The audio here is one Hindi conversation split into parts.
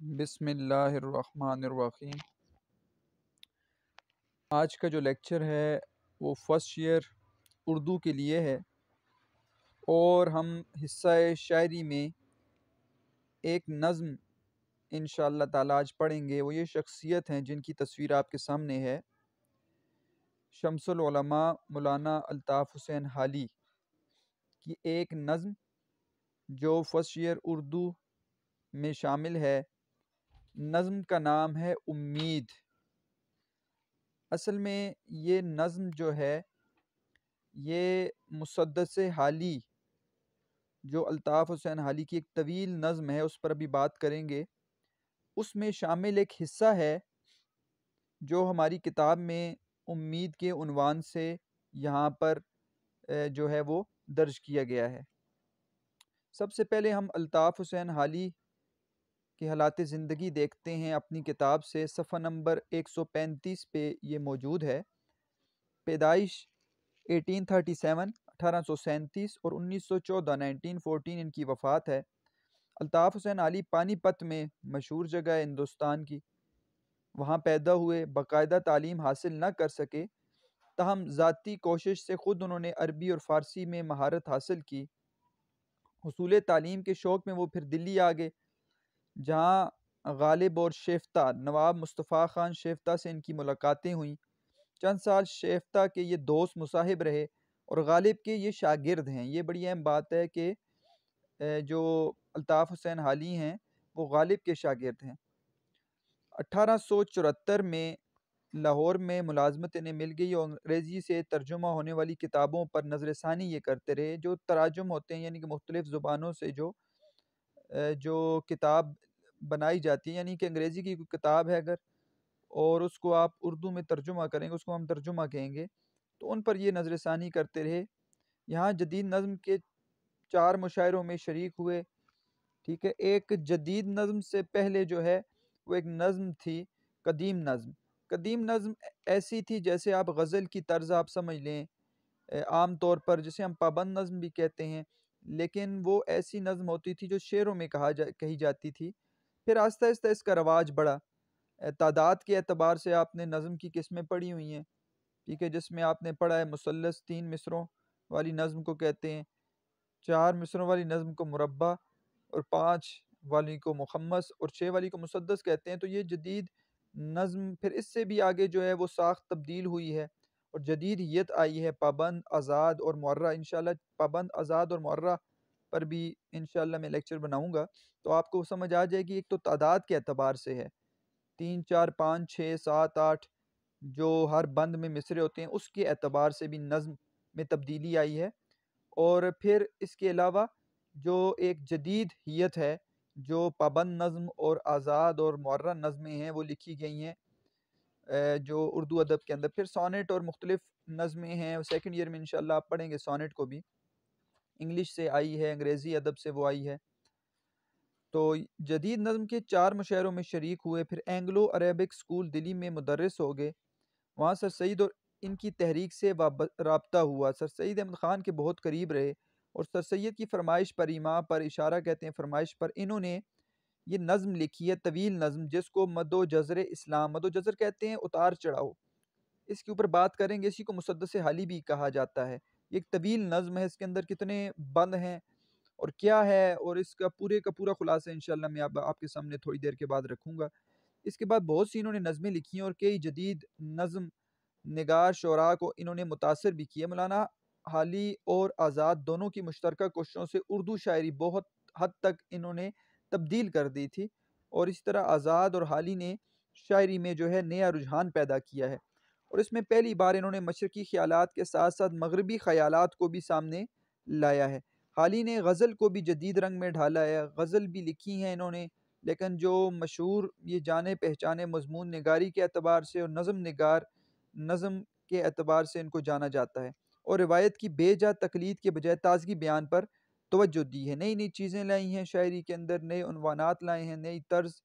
बिस्मिल्लाहिर्रहमानिर्रहीम। आज का जो लेक्चर है, वो फ़र्स्ट ईयर उर्दू के लिए है और हम हिस्सा शायरी में एक नज़म इन ताला आज पढ़ेंगे। वो ये शख्सियत हैं जिनकी तस्वीर आपके सामने है। शमसुलमा मौलाना अल्ताफ़ हुसैन हाली की एक नज़म जो फ़र्स्ट ईयर उर्दू में शामिल है। नज़म का नाम है उम्मीद। असल में ये नज़म जो है, ये मुसद्दस हाली, जो अल्ताफ़ हुसैन हाली की एक तवील नज़म है, उस पर अभी बात करेंगे। उसमें शामिल एक हिस्सा है, जो हमारी किताब में उम्मीद के उनवान से यहाँ पर जो है वो दर्ज किया गया है। सबसे पहले हम अल्ताफ़ हुसैन हाली की हालात ज़िंदगी देखते हैं अपनी किताब से, सफ़ा नंबर 135 पे ये मौजूद है। पैदाइश 1837 अठारह और 1914 1914 इनकी वफ़ात है। अल्ताफ़ हुसैन अली पानीपत में मशहूर जगह है हिंदुस्तान की। वहाँ पैदा हुए, बाकायदा तालीम हासिल न कर सके, तहम ज़ाती कोशिश से ख़ुद उन्होंने अरबी और फ़ारसी में महारत हासिल की। हसूल तालीम के शौक़ में वो फिर दिल्ली आ गए। जहाँ गालिब और शेफ्ता, नवाब मुस्तफ़ा ख़ान शेफ्ता से इनकी मुलाकातें हुईं। चंद साल शेफ्ता के ये दोस्त मुसाहिब रहे और गालिब के ये शागिर्द हैं। ये बड़ी अहम बात है कि जो अल्ताफ़ हुसैन हाली हैं, वो गालिब के शागिर्द हैं। अठारह सौ चौहत्तर में लाहौर में मुलाजमत इन्हें मिल गई और अंग्रेज़ी से तर्जुमा होने वाली किताबों पर नज़र षानी ये करते रहे, जो तराजुम होते हैं, यानी कि मुख्तलिफ़ ज़ुबानों से जो जो किताब बनाई जाती है, यानी कि अंग्रेज़ी की किताब है अगर, और उसको आप उर्दू में तर्जुमा करेंगे, उसको हम तर्जुमा कहेंगे तो उन पर ये नज़र षानी करते रहे। यहाँ जदीद नज़म के चार मुशायरों में शरीक हुए, ठीक है, एक जदीद नज़म से पहले जो है, वो एक नज़म थी, कदीम नज़म। कदीम नज़म ऐसी थी जैसे आप गज़ल की तर्ज आप समझ लें आम तौर पर जिसे हम पाबंद नज़म भी कहते हैं, लेकिन वो ऐसी नज़म होती थी जो शेरों में कहा जा, कही जाती थी। फिर आहिस्ता आहिस्ता इसका रवाज बढ़ा। तादाद के अतबार से आपने नज़म की किस्में पढ़ी हुई हैं, ठीक है, जिसमें आपने पढ़ा है मुसलस तीन मिसरों वाली नज़म को कहते हैं, चार मिसरों वाली नज़म को मुरबा और पाँच वाली को मुखम्मस और छः वाली को मुसदस कहते हैं। तो ये जदीद नज़म, फिर इससे भी आगे जो है वो साख तब्दील हुई है और जदीदियत आई है पाबंद, आज़ाद और मुर्रा इन पाबंद, आज़ाद और मुर्रा पर भी इन मैं लेक्चर बनाऊँगा तो आपको समझ आ जाएगी एक तो तादाद के अतबार से है। तीन, चार, पाँच छः सात, आठ जो हर बंद में मिसरे होते हैं, उसके अतबार से भी नज़म में तब्दीली आई है। और फिर इसके अलावा जो एक जदीद हीत है, जो पाबंद नज़म और आज़ाद और मुर्रा नज़में हैं, वो लिखी गई हैं जो उर्दू अदब के अंदर। फिर सोनेट और मुख्तलिफ़ नज़में हैं सेकेंड ईयर में इंशाल्लाह आप पढ़ेंगे सोनेट को भी। इंग्लिश से आई है, अंग्रेज़ी अदब से वो आई है। तो जदीद नज़म के चार मुशायरों में शरीक हुए, फिर एंग्लो अरेबिक स्कूल दिल्ली में मदरस हो गए। वहाँ सर सईद और इनकी तहरीक से रबता हुआ। सर सईद अहमद ख़ान के बहुत करीब रहे और सर सैद की फरमाइश पर इमा पर इशारा कहते हैं, फरमाइश पर इन्होंने ये नज़म लिखी है, तवील नज़म, जिसको मदो जज़र इस्लाम मदो जज़र कहते हैं, उतार चढ़ाओ। इसके ऊपर बात करेंगे, इसी को मुसदस हाली भी कहा जाता है। एक तवील नज़म है इसके अंदर कितने बंद हैं और क्या है? और इसका पूरे का पूरा खुलासा इन मैं आप, आपके सामने थोड़ी देर के बाद रखूँगा। इसके बाद बहुत सी इन्होंने नज़में लिखी हैं और कई जदीद नज़म नगार शरा को इन्होंने मुतासर भी किया मौलाना हाली और आज़ाद दोनों की मुश्तर कोशिशों से उर्दू शायरी बहुत हद तक इन्होंने तब्दील कर दी थी और इस तरह आज़ाद और हाली ने शायरी में जो है नया रुझान पैदा किया है। और इसमें पहली बार इन्होंने मशरक़ी ख्याल के साथ साथ मगरबी ख्याल को भी सामने लाया है। हाली ने गज़ल को भी जदीद रंग में ढाला है। गज़ल भी लिखी हैं इन्होंने, लेकिन जो मशहूर, ये जाने पहचाने मजमून नगारी के अतबार से और नज़म नगार, नज़म के अतबार से इनको जाना जाता है। और रिवायत की बेजा तकलीद के बजाय ताजगी बयान पर तवज्जो दी है। नई नई चीज़ें लाई हैं शायरी के अंदर, नए अनवानात लाए हैं, नई तर्ज,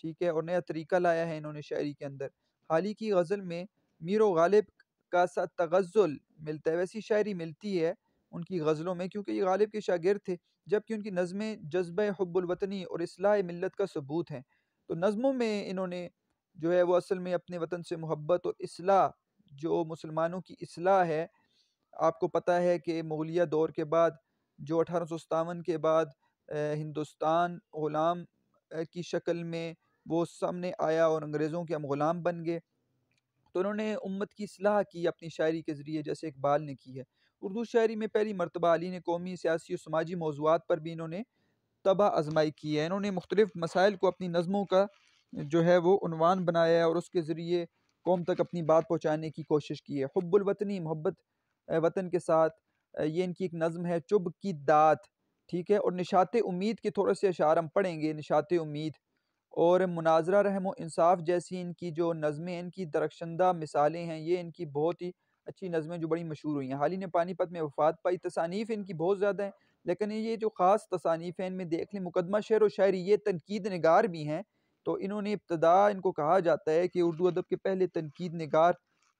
ठीक है, और नया तरीका लाया है इन्होंने शायरी के अंदर। हाल ही की गज़ल में मीर गालिब का सा तगज़ुल मिलता है। वैसी शायरी मिलती है उनकी गज़लों में, क्योंकि ये गालिब के शागिर थे, जबकि उनकी नज़में जज्ब हब्बुलवतनी और असलाह मिलत का सबूत हैं। तो नज़मों में इन्होंने जो है, वो असल में अपने वतन से मोहब्बत और असलाह जो मुसलमानों की असलाह है, आपको पता है कि मुगलिया दौर के बाद, जो अठारह सौ सतावन के बाद हिंदुस्तान ग़ुलाम की शक्ल में वो सामने आया और अंग्रेज़ों के हम ग़ुलाम बन गए। तो उन्होंने उम्मत की असलाह की अपनी शायरी के ज़रिए, जैसे इकबाल ने की है। उर्दू शायरी में पहली मरतबा अली ने कौमी, सियासी और समाजी मौजूद पर भी इन्होंने तबाह आजमाई की है। इन्होंने मुख्तलिफ़ मसाइल को अपनी नज़मों का जो है वो उनवान बनाया है और उसके ज़रिए कौम तक अपनी बात पहुँचाने की कोशिश की है। हब्बुलवतनी मोहब्बत वतन के साथ ये इनकी एक नज़म है चुब की दात, ठीक है? और निशात उम्मीद के थोड़े से अशार हम पढ़ेंगे, निशात उम्मीद। और मुनाजरा रहम इंसाफ जैसी इनकी जो नज़में, इनकी दरख्शंदा मिसालें हैं, ये इनकी बहुत ही अच्छी नज़में जो बड़ी मशहूर हुई हैं। हाल ही ने पानीपत में वफात पाई, तसानीफ़ इनकी बहुत ज़्यादा हैं, लेकिन ये जो ख़ास तसानीफ़ हैं, इनमें देख लें, मुकदमा शेर व शायरी ये तनकीद नगार भी हैं तो इन्होंने इब्तदा इनको कहा जाता है कि उर्दू अदब के पहले तनकीद नगार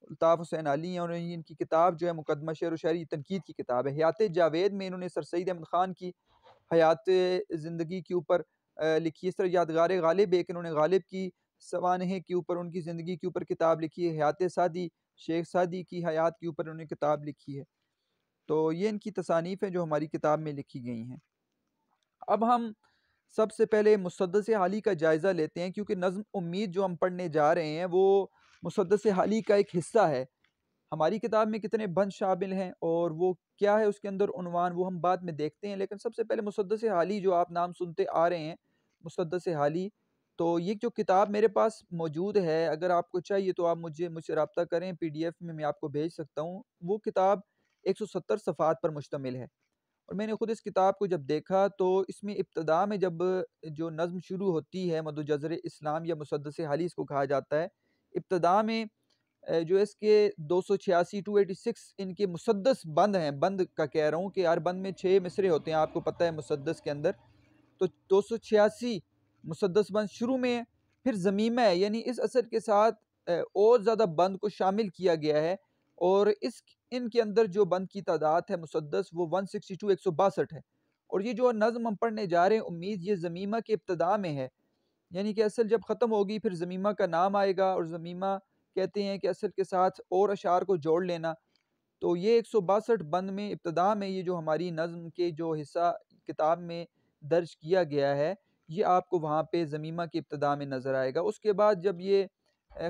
अल्ताफ़ हुसैन अली हैं और इनकी किताब जो है, मुकदमा शेर व शायरी तनकीद की किताब है। हयात जावेद में इन्होंने सर सैद अहमद ख़ान की हयात ज़िंदगी के ऊपर लिखी इस तरह यादगार गालिब एक इन्होंने गालिब की सवानह के ऊपर उनकी ज़िंदगी के ऊपर किताब लिखी है। हयात सादी, शेख सादी की हयात के ऊपर उन्होंने किताब लिखी है। तो ये इनकी तसानीफ़ हैं जो हमारी किताब में लिखी गई हैं। अब हम सबसे पहले मुसदस हाली का जायज़ा लेते हैं क्योंकि नज़म उम्मीद जो हम पढ़ने जा रहे हैं वो मुसदस हाली का एक हिस्सा है। हमारी किताब में कितने बंद शामिल हैं और वो क्या है उसके अंदर उनवान, वो हम बाद में देखते हैं। लेकिन सबसे पहले मुसदस हाली जो आप नाम सुनते आ रहे हैं मुसदस हाली तो ये जो किताब मेरे पास मौजूद है, अगर आपको चाहिए तो आप मुझे, मुझसे रबता करें, पी डी एफ़ में मैं आपको भेज सकता हूँ। वो किताब एक सौ सत्तर सफ़ात पर मुश्तमिल है और मैंने ख़ुद इस किताब को जब देखा तो इसमें इब्तदा में जब जो नज़म शुरू होती है मदुजर इस्लाम या मुसदस हाली इसको कहा जाता है, इब्तदा में जो इसके दो सौ छियासी, टू एटी सिक्स इनके मुसदस बंद हैं। बंद का कह रहा हूँ कि हर बंद में छः मिसरे होते हैं, आपको पता है मुसदस के अंदर। तो दो सौ छियासी मुसदस बंद शुरू में है, फिर ज़मीमा है। यानी इस असर के साथ और ज़्यादा बंद को शामिल किया गया है और इस इनके अंदर जो बंद की तादाद है मुसदस वो वन सिक्सटी टू, एक सौ बासठ है। और ये जो नज़म हम पढ़ने जा रहे हैं, उम्मीद ये ज़मीमा के इब्तदा में है। यानी कि असल जब ख़त्म होगी, फिर ज़मीमा का नाम आएगा और ज़मीमा कहते हैं कि असल के साथ और अशार को जोड़ लेना। तो ये एक सौ बासठ बंद में, इब्तदा में ये जो हमारी नज़म के जो हिस्सा, किताब में दर्ज किया गया है, ये आपको वहाँ पे ज़मीमा की इब्तदा में नज़र आएगा। उसके बाद जब ये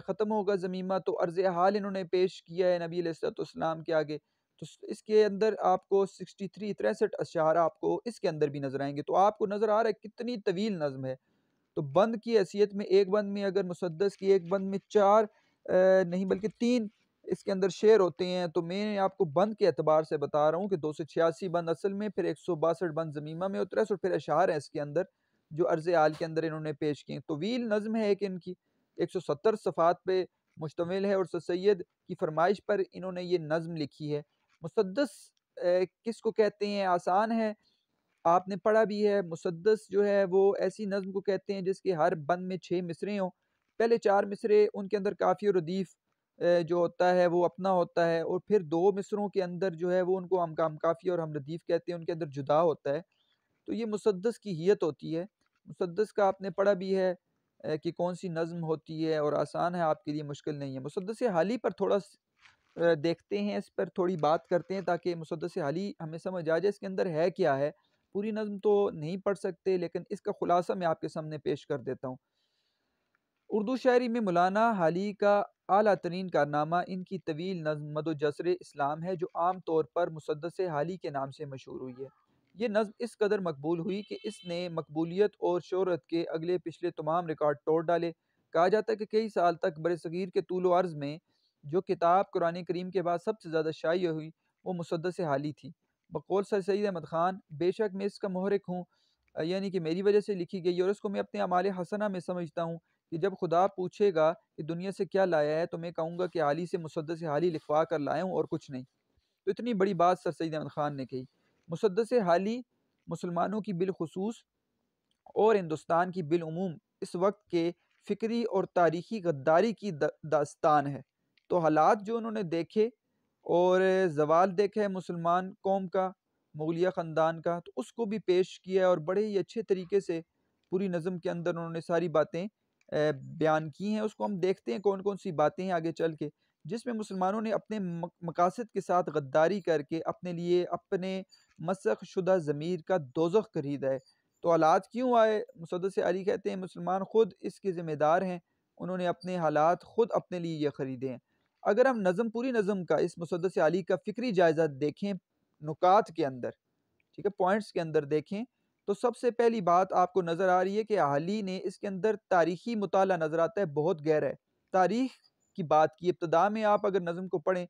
ख़त्म होगा ज़मीमा तो अर्ज़ हाल इन्होंने पेश किया है नबी सलाम के आगे। तो इसके अंदर आपको सिक्सटी थ्री, तिरसठ अशार आपको इसके अंदर भी नज़र आएँगे। तो आपको नज़र आ रहा है कितनी तवील नज़म है। तो बंद की हैसियत में, एक बंद में अगर मुसदस की एक बंद में चार नहीं बल्कि तीन इसके अंदर शेयर होते हैं। तो मैं आपको बंद के अतबार से बता रहा हूँ कि दो सौ छियासी बंद असल में, फिर एक सौ बासठ बंद ज़मीमा में उतरे, और फिर अशार हैं इसके अंदर, जो अर्ज़ आल के अंदर इन्होंने पेश किए। तवील नज़म है कि इनकी, एक सौ सत्तर सफ़ात पर मुश्तमिल है, और सैद की फरमाइश पर इन्होंने ये नज़म लिखी है। मुसदस किस को कहते हैं? आसान है, आपने पढ़ा भी है। मुसदस जो है, वो ऐसी नज़म को कहते हैं जिसके हर बंद में छः मिसरे हों। पहले चार मिसरे उनके अंदर काफ़ी और रदीफ़ जो होता है, वो अपना होता है और फिर दो मिसरों के अंदर जो है, वो उनको हम काम काफ़ी और हम रदीफ़ कहते हैं, उनके अंदर जुदा होता है। तो ये मुसदस की हीयत होती है। मुसदस का आपने पढ़ा भी है कि कौन सी नज़म होती है और आसान है, आपके लिए मुश्किल नहीं है। मुसदस हाली पर थोड़ा देखते हैं, इस पर थोड़ी बात करते हैं, ताकि मुसदस हाली हमें समझ आ जाए, इसके अंदर है क्या है। पूरी नज़म तो नहीं पढ़ सकते, लेकिन इसका ख़ुलासा मैं आपके सामने पेश कर देता हूँ। उर्दू शायरी में मौलाना हाली का अली तरीन कारनामा इनकी तवील नज़म मद जसर इस्लाम है, जो आम तौर पर मुसदस हाली के नाम से मशहूर हुई है। ये नज़म इस कदर मकबूल हुई कि इसने मकबूलियत और शहरत के अगले पिछले तमाम रिकॉर्ड तोड़ डाले। कहा जाता है कि कई साल तक बर सग़ीर के तूल अर्ज़ में जो किताब कुरान करीम के बाद सबसे ज़्यादा शाया हुई, वो मुसदस हाली थी। बकौल सर सैद अहमद ख़ान, बेशक मैं इसका महरक हूँ, यानी कि मेरी वजह से लिखी गई, और इसको मैं अपने अमाल हसना में समझता हूँ कि जब खुदा पूछेगा कि दुनिया से क्या लाया है तो मैं कहूँगा कि हाली से मुसदस हाली लिखवा कर लाया हूँ और कुछ नहीं। तो इतनी बड़ी बात सर सईद अहमद ख़ान ने कही। मुसदस हाली मुसलमानों की बिलखसूस और हिंदुस्तान की बिलूम इस वक्त के फ़िक्री और तारीख़ी गद्दारी की दास्तान है। तो हालात जो उन्होंने देखे और जवाल देखा है मुसलमान कौम का, मुगलिया ख़ानदान का तो उसको भी पेश किया है और बड़े ही अच्छे तरीके से पूरी नज़म के अंदर उन्होंने सारी बातें बयान की हैं, उसको हम देखते हैं कौन कौन सी बातें हैं आगे चल के, जिसमें मुसलमानों ने अपने मकासद के साथ गद्दारी करके अपने लिए अपने मसख शुदा ज़मीर का दोजख खरीदा है। तो हालात क्यों आए? मुसदस अली कहते हैं, मुसलमान ख़ुद इसके ज़िम्मेदार हैं, उन्होंने अपने हालात ख़ुद अपने लिए ये ख़रीदे हैं। अगर हम नज़म, पूरी नज़म का इस मुसदस अली का फ़िक्री जायज़ा देखें नुकात के अंदर, ठीक है, पॉइंट्स के अंदर देखें तो सबसे पहली बात आपको नज़र आ रही है कि हाली ने इसके अंदर तारीखी मुताल नज़र आता है, बहुत गहरा है। तारीख की बात की, इब्तदा में आप अगर नज़म को पढ़ें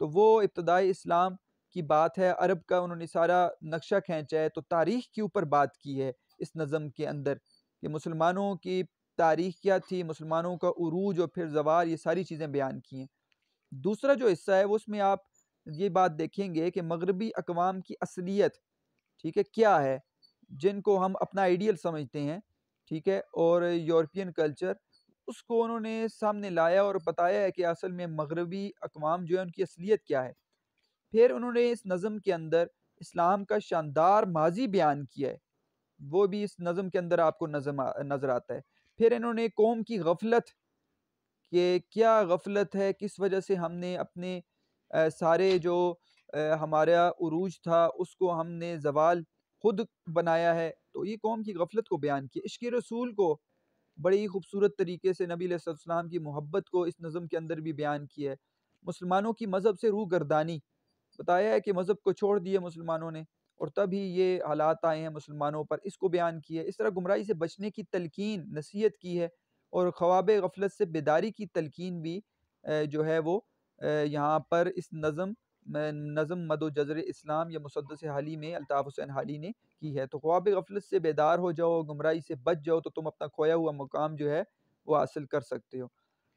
तो वो इब्तदाई इस्लाम की बात है, अरब का उन्होंने सारा नक्शा खींचा है तो तारीख के ऊपर बात की है इस नज़म के अंदर कि मुसलमानों की तारीख क्या थी, मुसलमानों का उरूज और फिर जवार, ये सारी चीज़ें बयान की हैं। दूसरा जो हिस्सा है वो उसमें आप ये बात देखेंगे कि मगरबी अकवाम की असलियत, ठीक है, क्या है? जिनको हम अपना आइडियल समझते हैं ठीक है? और यूरोपियन कल्चर उसको उन्होंने सामने लाया और बताया है कि असल में मगरबी अकवाम जो है उनकी असलियत क्या है। फिर उन्होंने इस नज़म के अंदर इस्लाम का शानदार माजी बयान किया है। वो भी इस नज़म के अंदर आपको नज़म नज़र आता है। फिर इन्होंने कौम की गफलत के क्या गफलत है किस वजह से हमने अपने आ, सारे जो आ, हमारा उरूज था उसको हमने जवाल खुद बनाया है तो ये कौम की गफलत को बयान किया। इश्क रसूल को बड़ी खूबसूरत तरीके से नबी सलाम की मोहब्बत को इस नज़म के अंदर भी बयान किया है। मुसलमानों की मज़हब से रूह गर्दानी बताया है कि मज़हब को छोड़ दिया मुसलमानों ने, और तभी ये हालात आए हैं मुसलमानों पर। इसको बयान किया है इस तरह गुमराही से बचने की तलकिन नसीहत की है, और ख्वाब गफलत से बेदारी की तलकिन भी जो है वो यहाँ पर इस नज़म नज़म मदो जजर इस्लाम या मुसदस हाली में अलताफ़ हुसैन हाली ने की है। तो ख्वाब गफलत से बेदार हो जाओ, गुमराही से बच जाओ तो तुम अपना खोया हुआ मुकाम जो है, वो हासिल कर सकते हो।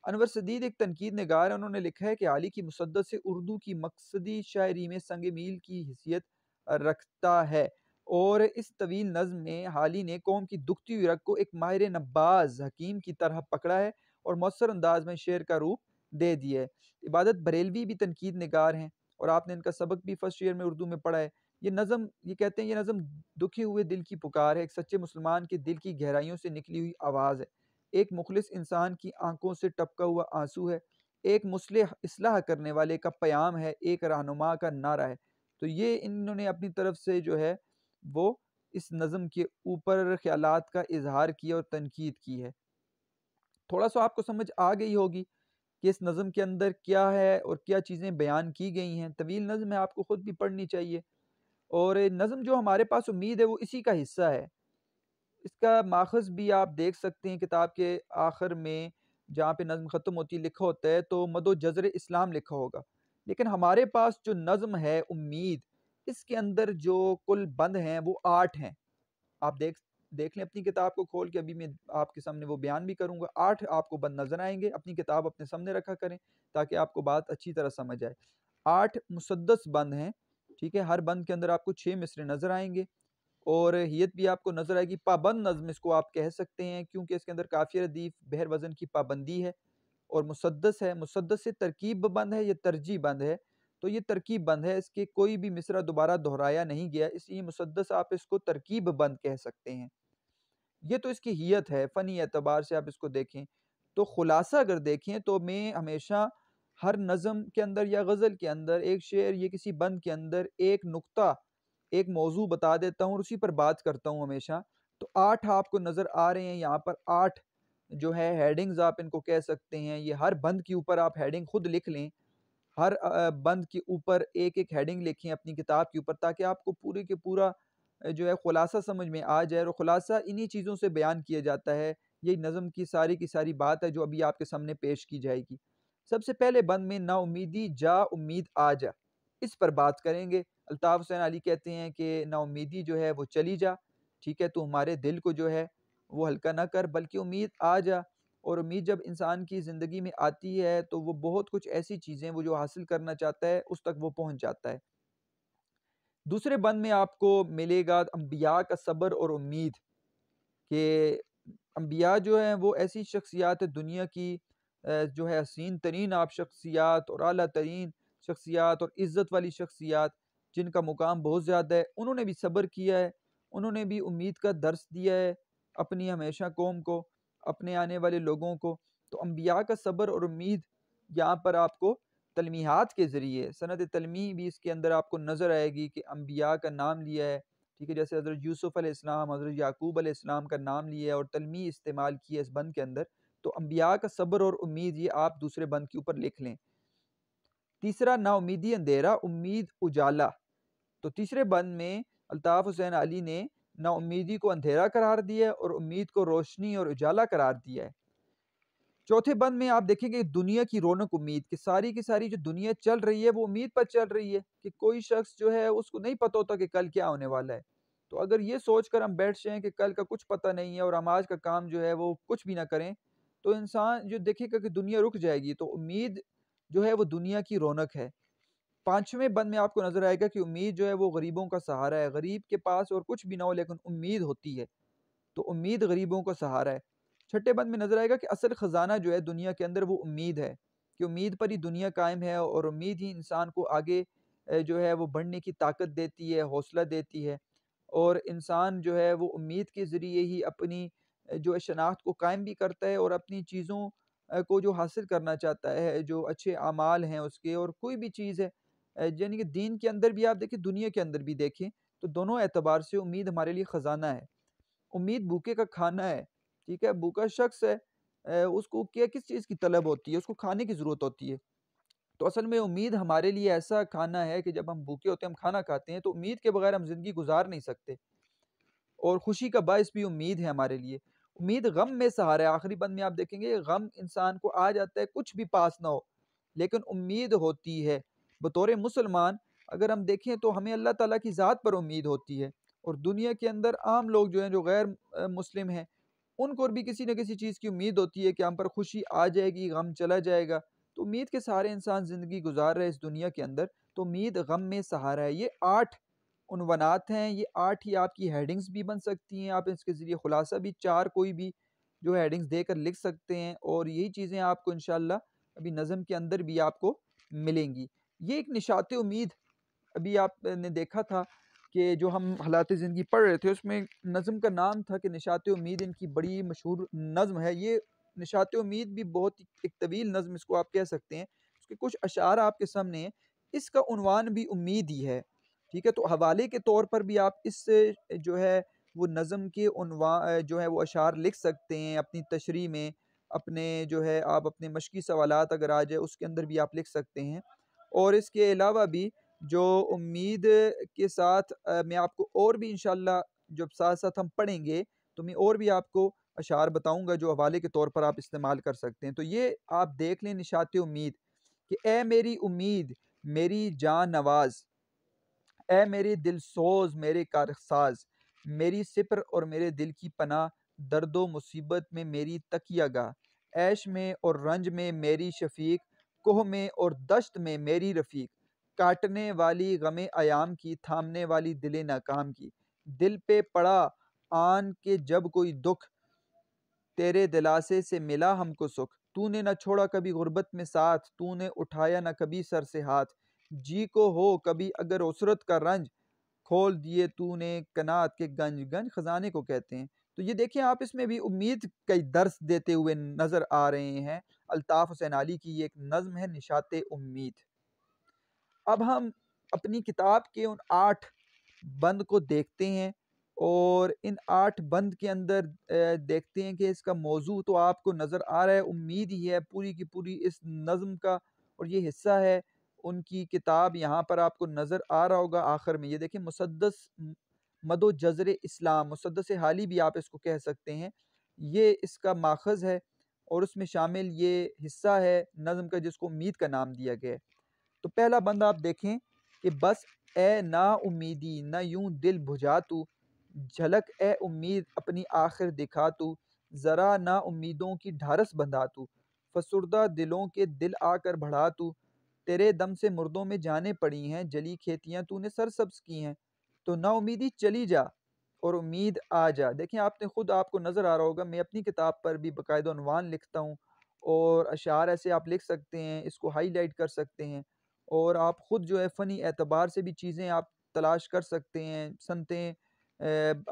अनवर सदीद एक तनकीद नगार है, उन्होंने लिखा है कि हाली की मुसदस से उर्दू की मकसदी शायरी में संग मील की हैसियत रखता है और इस तवील नज़म में हाली ने कौम की दुखती हुई रख को एक माहिर नब्बाज हकीम की तरह पकड़ा है और मौसर अंदाज में शेर का रूप दे दिया है। इबादत बरेलवी भी तनकीद नगार हैं। और आपने इनका सबक भी फ़र्स्ट ईयर में उर्दू में पढ़ा है। ये नज़म, ये कहते हैं ये नज़म दुखे हुए दिल की पुकार है, एक सच्चे मुसलमान के दिल की गहराइयों से निकली हुई आवाज़ है। एक मुखलिस इंसान की आँखों से टपका हुआ आँसू है। एक मुसलह इसलाह करने वाले का प्याम है, एक रहनुमा का नारा है। तो ये इन्होंने अपनी तरफ़ से जो है, वो इस नज़म के ऊपर ख्याल का इजहार किया और तनकीद की है। थोड़ा सा आपको समझ आ गई होगी कि इस नज़म के अंदर क्या है और क्या चीज़ें बयान की गई हैं। तवील नज़म है, आपको ख़ुद भी पढ़नी चाहिए। और नज़म जो हमारे पास उम्मीद है, वो इसी का हिस्सा है। इसका माखज़ भी आप देख सकते हैं, किताब के आखिर में जहाँ पे नज़म ख़त्म होती, लिखा होता है तो मदो जजर इस्लाम लिखा होगा। लेकिन हमारे पास जो नज़म है, उम्मीद, इसके अंदर जो कुल बंद हैं, वो आठ हैं। आप देख देख लें अपनी किताब को खोल के, अभी मैं आपके सामने वो बयान भी करूँगा। आठ आपको बंद नज़र आएँगे, अपनी किताब अपने सामने रखा करें, ताकि आपको बात अच्छी तरह समझ आए। आठ मुसदस बंद हैं, ठीक है? हर बंद के अंदर आपको छः मिसरे नज़र आएँगे, और हियत भी आपको नज़र आएगी। पाबंद नज़म इसको आप कह सकते हैं, क्योंकि इसके अंदर काफ़ी रदीफ बहर वज़न की पाबंदी है, और मुसदस है। मुसदस से तरकीब बंद है, या तरजीह बंद है? तो ये तरकीब बंद है, इसके कोई भी मिसरा दोबारा दोहराया नहीं गया। इसलिए मुसदस आप इसको तरकीब बंद कह सकते हैं। ये तो इसकी हियत है, फ़नी एतबार से आप इसको देखें। तो खुलासा अगर देखें तो मैं हमेशा हर नज़म के अंदर या गज़ल के अंदर, एक शेर ये किसी बंद के अंदर एक नुक्ता, एक मौजू बता देता हूँ और उसी पर बात करता हूँ हमेशा। तो आठ आपको नज़र आ रहे हैं, यहाँ पर आठ जो है हेडिंग्स आप इनको कह सकते हैं। ये हर बंद के ऊपर आप हेडिंग खुद लिख लें। हर बंद के ऊपर एक एक हेडिंग लिखें अपनी किताब के ऊपर ताकि आपको पूरे के पूरा जो है खुलासा समझ में आ जाए और खुलासा इन्हीं चीज़ों से बयान किया जाता है, यही नज़म की सारी की सारी बात है जो अभी आपके सामने पेश की जाएगी। सबसे पहले बंद में ना उम्मीदी जा उम्मीद आ जा, इस पर बात करेंगे। अल्ताफ़ हुसैन अली कहते हैं कि ना उम्मीदी जो है वो चली जा, ठीक है तो हमारे दिल को जो है वो हल्का ना कर, बल्कि उम्मीद आ जा। और उम्मीद जब इंसान की ज़िंदगी में आती है तो वो बहुत कुछ ऐसी चीज़ें वो जो हासिल करना चाहता है, उस तक वो पहुँच जाता है। दूसरे बंद में आपको मिलेगा अम्बिया का सब्र और उम्मीद कि अम्बिया जो हैं वो ऐसी शख्सियात है दुनिया की जो है हसीन तरीन आप शख्सियात और अली तरीन शख्सियात और इज़्ज़त वाली शख्सियात, जिनका मुकाम बहुत ज़्यादा है। उन्होंने भी सब्र किया है, उन्होंने भी उम्मीद का दर्स दिया है अपनी हमेशा कौम को, अपने आने वाले लोगों को। तो अम्बिया का सब्र और उम्मीद यहाँ पर आपको तलमीहात के ज़रिए, सनत तलमी भी इसके अंदर आपको नज़र आएगी कि अम्बिया का नाम लिया है, ठीक है, जैसे हज़रत यूसुफ़ अलैहिस्सलाम हज़रत याकूब अलैहिस्सलाम का नाम लिया है और तलमी इस्तेमाल किया इस बंद के अंदर तो अम्बिया का सब्र और उम्मीद ये आप दूसरे बंद के ऊपर लिख लें। तीसरा नाउमीदी अंधेरा, उम्मीद उजाला तो तीसरे बंद में अल्ताफ़ हुसैन अली ने नाउमीदी को अंधेरा करार दिया है और उम्मीद को रोशनी और उजाला करार दिया है। चौथे बंद में आप देखेंगे दुनिया की रौनक उम्मीद, कि सारी की सारी जो दुनिया चल रही है, वो उम्मीद पर चल रही है, कि कोई शख्स जो है, उसको नहीं पता होता कि कल क्या होने वाला है। तो अगर ये सोच कर हम बैठ जाएँ कि कल का कुछ पता नहीं है और हम आज का काम जो है, वो कुछ भी ना करें तो इंसान जो देखेगा कि दुनिया रुक जाएगी। तो उम्मीद जो है, वो दुनिया की रौनक है। पाँचवें बंद में आपको नज़र आएगा कि उम्मीद जो है, वो गरीबों का सहारा है। गरीब के पास और कुछ भी ना हो, लेकिन उम्मीद होती है। तो उम्मीद गरीबों का सहारा है। छठे बंद में नज़र आएगा कि असल ख़जाना जो है दुनिया के अंदर वो उम्मीद है, कि उम्मीद पर ही दुनिया कायम है और उम्मीद ही इंसान को आगे जो है वो बढ़ने की ताकत देती है, हौसला देती है और इंसान जो है वो उम्मीद के ज़रिए ही अपनी जो है शनाख्त को कायम भी करता है और अपनी चीज़ों को जो हासिल करना चाहता है, जो अच्छे अमाल हैं उसके और कोई भी चीज़ है यानी कि दीन के अंदर भी आप देखें, दुनिया के अंदर भी देखें तो दोनों एतबार से उम्मीद हमारे लिए ख़जाना है। उम्मीद भूखे का खाना है ठीक है? भूखा शख्स है उसको क्या, किस चीज़ की तलब होती है? उसको खाने की ज़रूरत होती है। तो असल में उम्मीद हमारे लिए ऐसा खाना है कि जब हम भूखे होते हैं, हम खाना खाते हैं तो उम्मीद के बगैर हम ज़िंदगी गुजार नहीं सकते। और खुशी का बायस भी उम्मीद है हमारे लिए। उम्मीद गम में सहारा है। आखिरी बंद में आप देखेंगे, गम इंसान को आ जाता है, कुछ भी पास ना हो, लेकिन उम्मीद होती है। बतौर मुसलमान, अगर हम देखें तो हमें अल्लाह ताला की ज़ात पर उम्मीद होती है। और दुनिया के अंदर आम लोग जो हैं, जो गैर मुस्लिम हैं उनको भी किसी न किसी चीज़ की उम्मीद होती है कि हम पर खुशी आ जाएगी, गम चला जाएगा। तो उम्मीद के सहारे इंसान ज़िंदगी गुजार रहे इस दुनिया के अंदर। तो उम्मीद गम में सहारा है। ये आठ उनवनात हैं। ये आठ ही आपकी हेडिंग्स भी बन सकती हैं। आप इसके ज़रिए खुलासा भी, चार कोई भी जो हेडिंग्स देकर लिख सकते हैं और यही चीज़ें आपको इन अभी नज़म के अंदर भी आपको मिलेंगी। ये एक निशात उम्मीद अभी आपने देखा था कि जो हम हालात ज़िंदगी पढ़ रहे थे, उसमें नज़म का नाम था कि निशात उम्मीद इनकी बड़ी मशहूर नज़म है। ये निशात उम्मीद भी बहुत एक तवील नज़म इसको आप कह सकते हैं। उसके कुछ अशार आपके सामने हैं। इसका उनवान भी उम्मीद ही है, ठीक है? तो हवाले के तौर पर भी आप इससे जो है, वो नज़म के जो है, वो अशार लिख सकते हैं अपनी तशरी में। अपने जो है, आप अपने मशक़ी सवाल अगर आ जाए उसके अंदर भी आप लिख सकते हैं। और इसके अलावा भी जो उम्मीद के साथ मैं आपको और भी इन जब साथ साथ हम पढ़ेंगे तो मैं और भी आपको अशार बताऊँगा जो हवाले के तौर पर आप इस्तेमाल कर सकते हैं। तो ये आप देख लें निशात उम्मीद कि ए मेरी उम्मीद, मेरी जान नवाज़ ए मेरे दिल सोज मेरे कारसाज, मेरी सिपर और मेरे दिल की पना दर्दो मुसीबत में मेरी तकिया तकियागा ऐश में और रंज में मेरी शफीक, कोह में और दश्त में मेरी रफ़ीक। काटने वाली गमे आयाम की, थामने वाली दिल नाकाम की। दिल पे पड़ा आन के जब कोई दुख, तेरे दिलासे से मिला हमको सुख। तूने न छोड़ा कभी गुर्बत में साथ, तूने उठाया न कभी सर से हाथ। जी को हो कभी अगर उसरत का रंज, खोल दिए तूने कनात के गंज। गंज खजाने को कहते हैं। तो ये देखिए, आप इसमें भी उम्मीद कई दर्स देते हुए नज़र आ रहे हैं। अल्ताफ़ हुसैन अली की ये एक नज़म है, निशात उम्मीद। अब हम अपनी किताब के उन आठ बंद को देखते हैं और इन आठ बंद के अंदर देखते हैं कि इसका मौजू तो आपको नज़र आ रहा है, उम्मीद ही है पूरी की पूरी इस नज़म का और ये हिस्सा है, उनकी किताब यहाँ पर आपको नज़र आ रहा होगा आखिर में। ये देखिए मुसदस मदो जजर इस्लाम, मुसद्दस हाली भी आप इसको कह सकते हैं। ये इसका माखज़ है और उसमें शामिल ये हिस्सा है नज़म का जिसको उम्मीद का नाम दिया गया है। तो पहला बंद आप देखें कि बस ए ना उम्मीदी, न यूँ दिल बुझा तू। झलक ए उम्मीद अपनी आखिर दिखा तू। ज़रा ना उम्मीदों की ढारस बंधा तू। फसुर्दा दिलों के दिल आकर बढ़ा तू। तेरे दम से मुर्दों में जाने पड़ी हैं, जली खेतियाँ तूने सरसब्स की हैं। तो ना उम्मीदी, चली जा और उम्मीद आ जा। देखें, आपने ख़ुद आपको नज़र आ रहा होगा, मैं अपनी किताब पर भी बाकायदा लिखता हूँ और अशार ऐसे आप लिख सकते हैं, इसको हाईलाइट कर सकते हैं। और आप ख़ुद जो है फ़नी एतबार से भी चीज़ें आप तलाश कर सकते हैं, सनतें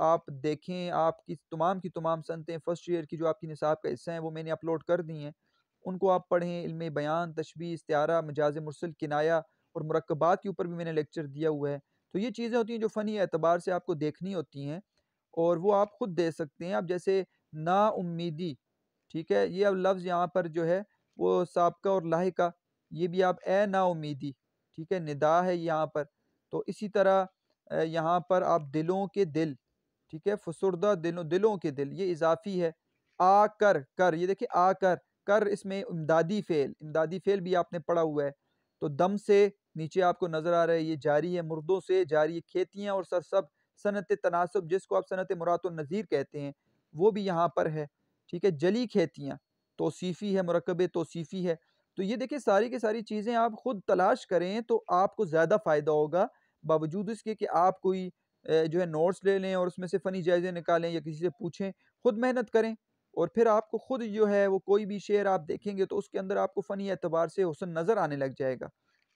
आप देखें आपकी तमाम की तमाम सनतें फ़र्स्ट ईयर की जो आपकी निसाब का हिस्सा हैं, वो मैंने अपलोड कर दी हैं। उनको आप पढ़ें, इल्म बयान तशबी इस्तारा मजाज मुरसल किनाया और मरकबात के ऊपर भी मैंने लेक्चर दिया हुआ है। तो ये चीज़ें होती हैं जो फ़नी एतबार से आपको देखनी होती हैं और वो आप ख़ुद दे सकते हैं। आप जैसे ना उम्मीदी ठीक है? ये अब लफ्ज़ यहाँ पर जो है वो सबका और लाहिका ये भी आप ए ना उम्मीदी, ठीक है, निदा है यहाँ पर। तो इसी तरह यहाँ पर आप दिलों के दिल, ठीक है, फसुरदा दिलों दिलों के दिल, ये इजाफी है। आ कर कर, ये देखिए, आ कर कर इसमें इमदादी फेल इमदादी फेल भी आपने पढ़ा हुआ है। तो दम से नीचे आपको नज़र आ रहा है, ये जारी है, मुर्दों से जारी है, खेतियाँ और सर सब सनत तनासब जिसको आप सनत मुरात नज़ीर कहते हैं, वो भी यहाँ पर है, ठीक है, जली खेतियाँ, तोसीफ़ी है मरकब तोसीफ़ी है। तो ये देखिए सारी की सारी चीज़ें आप ख़ुद तलाश करें तो आपको ज़्यादा फ़ायदा होगा। बावजूद इसके कि आप कोई जो है नोट्स ले लें और उसमें से फ़नी जायज़े निकालें या किसी से पूछें, ख़ुद मेहनत करें और फिर आपको ख़ुद जो है वो कोई भी शेयर आप देखेंगे तो उसके अंदर आपको फ़नी एतबार से हुसन नज़र आने लग जाएगा।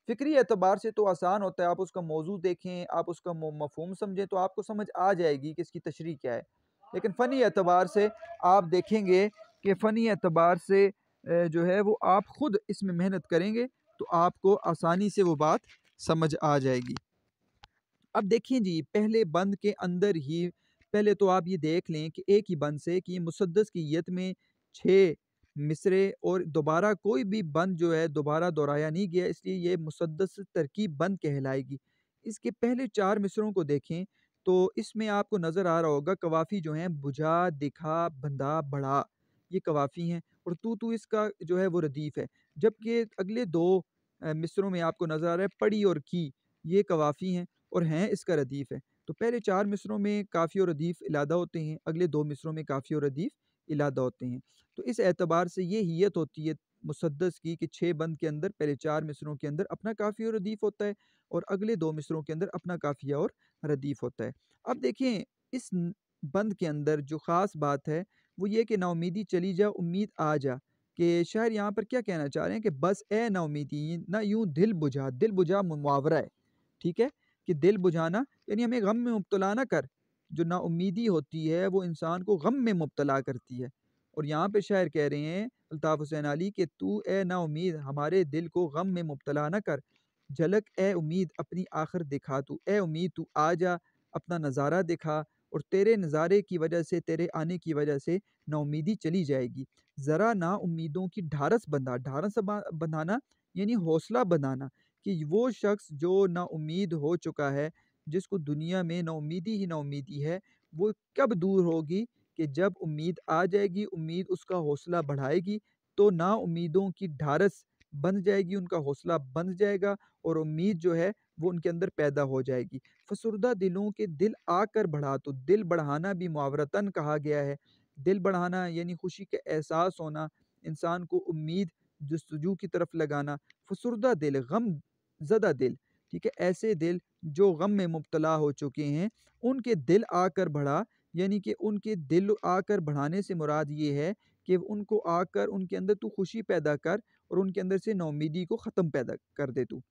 फ़िक्री एतबार से तो आसान होता है, आप उसका मौजू देखें, आप उसका मफहम समझें तो आपको समझ आ जाएगी कि इसकी तशरी क्या है। लेकिन फ़नी एतबार से आप देखेंगे कि फ़नी एतबार से जो है वो आप ख़ुद इसमें मेहनत करेंगे तो आपको आसानी से वो बात समझ आ जाएगी। अब देखिए जी, पहले बंद के अंदर ही, पहले तो आप ये देख लें कि एक ही बंद से कि मुसदस की यत में छः मिसरे और दोबारा कोई भी बंद जो है, दोबारा दोहराया नहीं गया, इसलिए ये मुसदस तरकीब बंद कहलाएगी। इसके पहले चार मिसरों को देखें तो इसमें आपको नज़र आ रहा होगा, कवाफ़ी जो हैं, बुझा, दिखा बंदा बढ़ा, ये कवाफ़ी हैं। और तू तू इसका जो है वो रदीफ़ है। जबकि अगले दो मिसरों में आपको नज़र आ रहा है पड़ी और की, ये कवाफ़ी हैं और हैं इसका रदीफ़ है। तो पहले चार मिसरों में काफ़ी और रदीफ़ इलादा होते हैं, अगले दो मिसरों में काफ़ी और रदीफ़ इलादा होते हैं। तो इस एतबार से ये हीयत होती है मुसदस की कि छः बंद के अंदर, पहले चार मिसरों के अंदर अपना काफ़ी और रदीफ़ होता है और अगले दो मिसरों के अंदर अपना काफ़िया और रदीफ़ होता है। अब देखें इस बंद के अंदर जो ख़ास बात है वो ये कि नाउमीदी चली जा, उम्मीद आ जा। कि शायर यहाँ पर क्या कहना चाह रहे हैं कि बस ए नाउमीदी, ना यूँ दिल बुझा दिल बुझा मुहावरा है, ठीक है? कि दिल बुझाना, यानी हमें गम में मुबतला ना कर, जो नाउमीदी होती है, वो इंसान को गम में मुबतला करती है। और यहाँ पे शायर कह रहे हैं, अल्ताफ़ हुसैन अली कि तू ए ना उम्मीद हमारे दिल को गम में मुबतला ना कर। झलक ए उम्मीद, अपनी आखिर दिखा तू। ए उम्मीद, तू आ जा, अपना नज़ारा दिखा और तेरे नज़ारे की वजह से, तेरे आने की वजह से नाउमीदी चली जाएगी। ज़रा ना उम्मीदों की ढारस बंधा, ढारस बंधाना यानी हौसला बनाना कि वो शख्स जो ना उम्मीद हो चुका है, जिसको दुनिया में ना उम्मीदी ही ना उम्मीदी है, वो कब दूर होगी कि जब उम्मीद आ जाएगी, उम्मीद उसका हौसला बढ़ाएगी तो ना उम्मीदों की ढारस बन जाएगी, उनका हौसला बन जाएगा और उम्मीद जो है, वो उनके अंदर पैदा हो जाएगी। फसुरदा दिलों के दिल आकर बढ़ा तो दिल बढ़ाना भी मुआवरतन कहा गया है। दिल बढ़ाना यानी खुशी का एहसास होना, इंसान को उम्मीद, जस्तजू की तरफ़ लगाना। फसुरदा दिल, गम ज़दा दिल, ठीक है? ऐसे दिल जो गम में मुबतला हो चुके हैं, उनके दिल आकर बढ़ा, यानी कि उनके दिल आकर बढ़ाने से मुराद ये है कि उनको आकर उनके अंदर तू खुशी पैदा कर और उनके अंदर से नौमीदी को ख़त्म पैदा कर दे तू।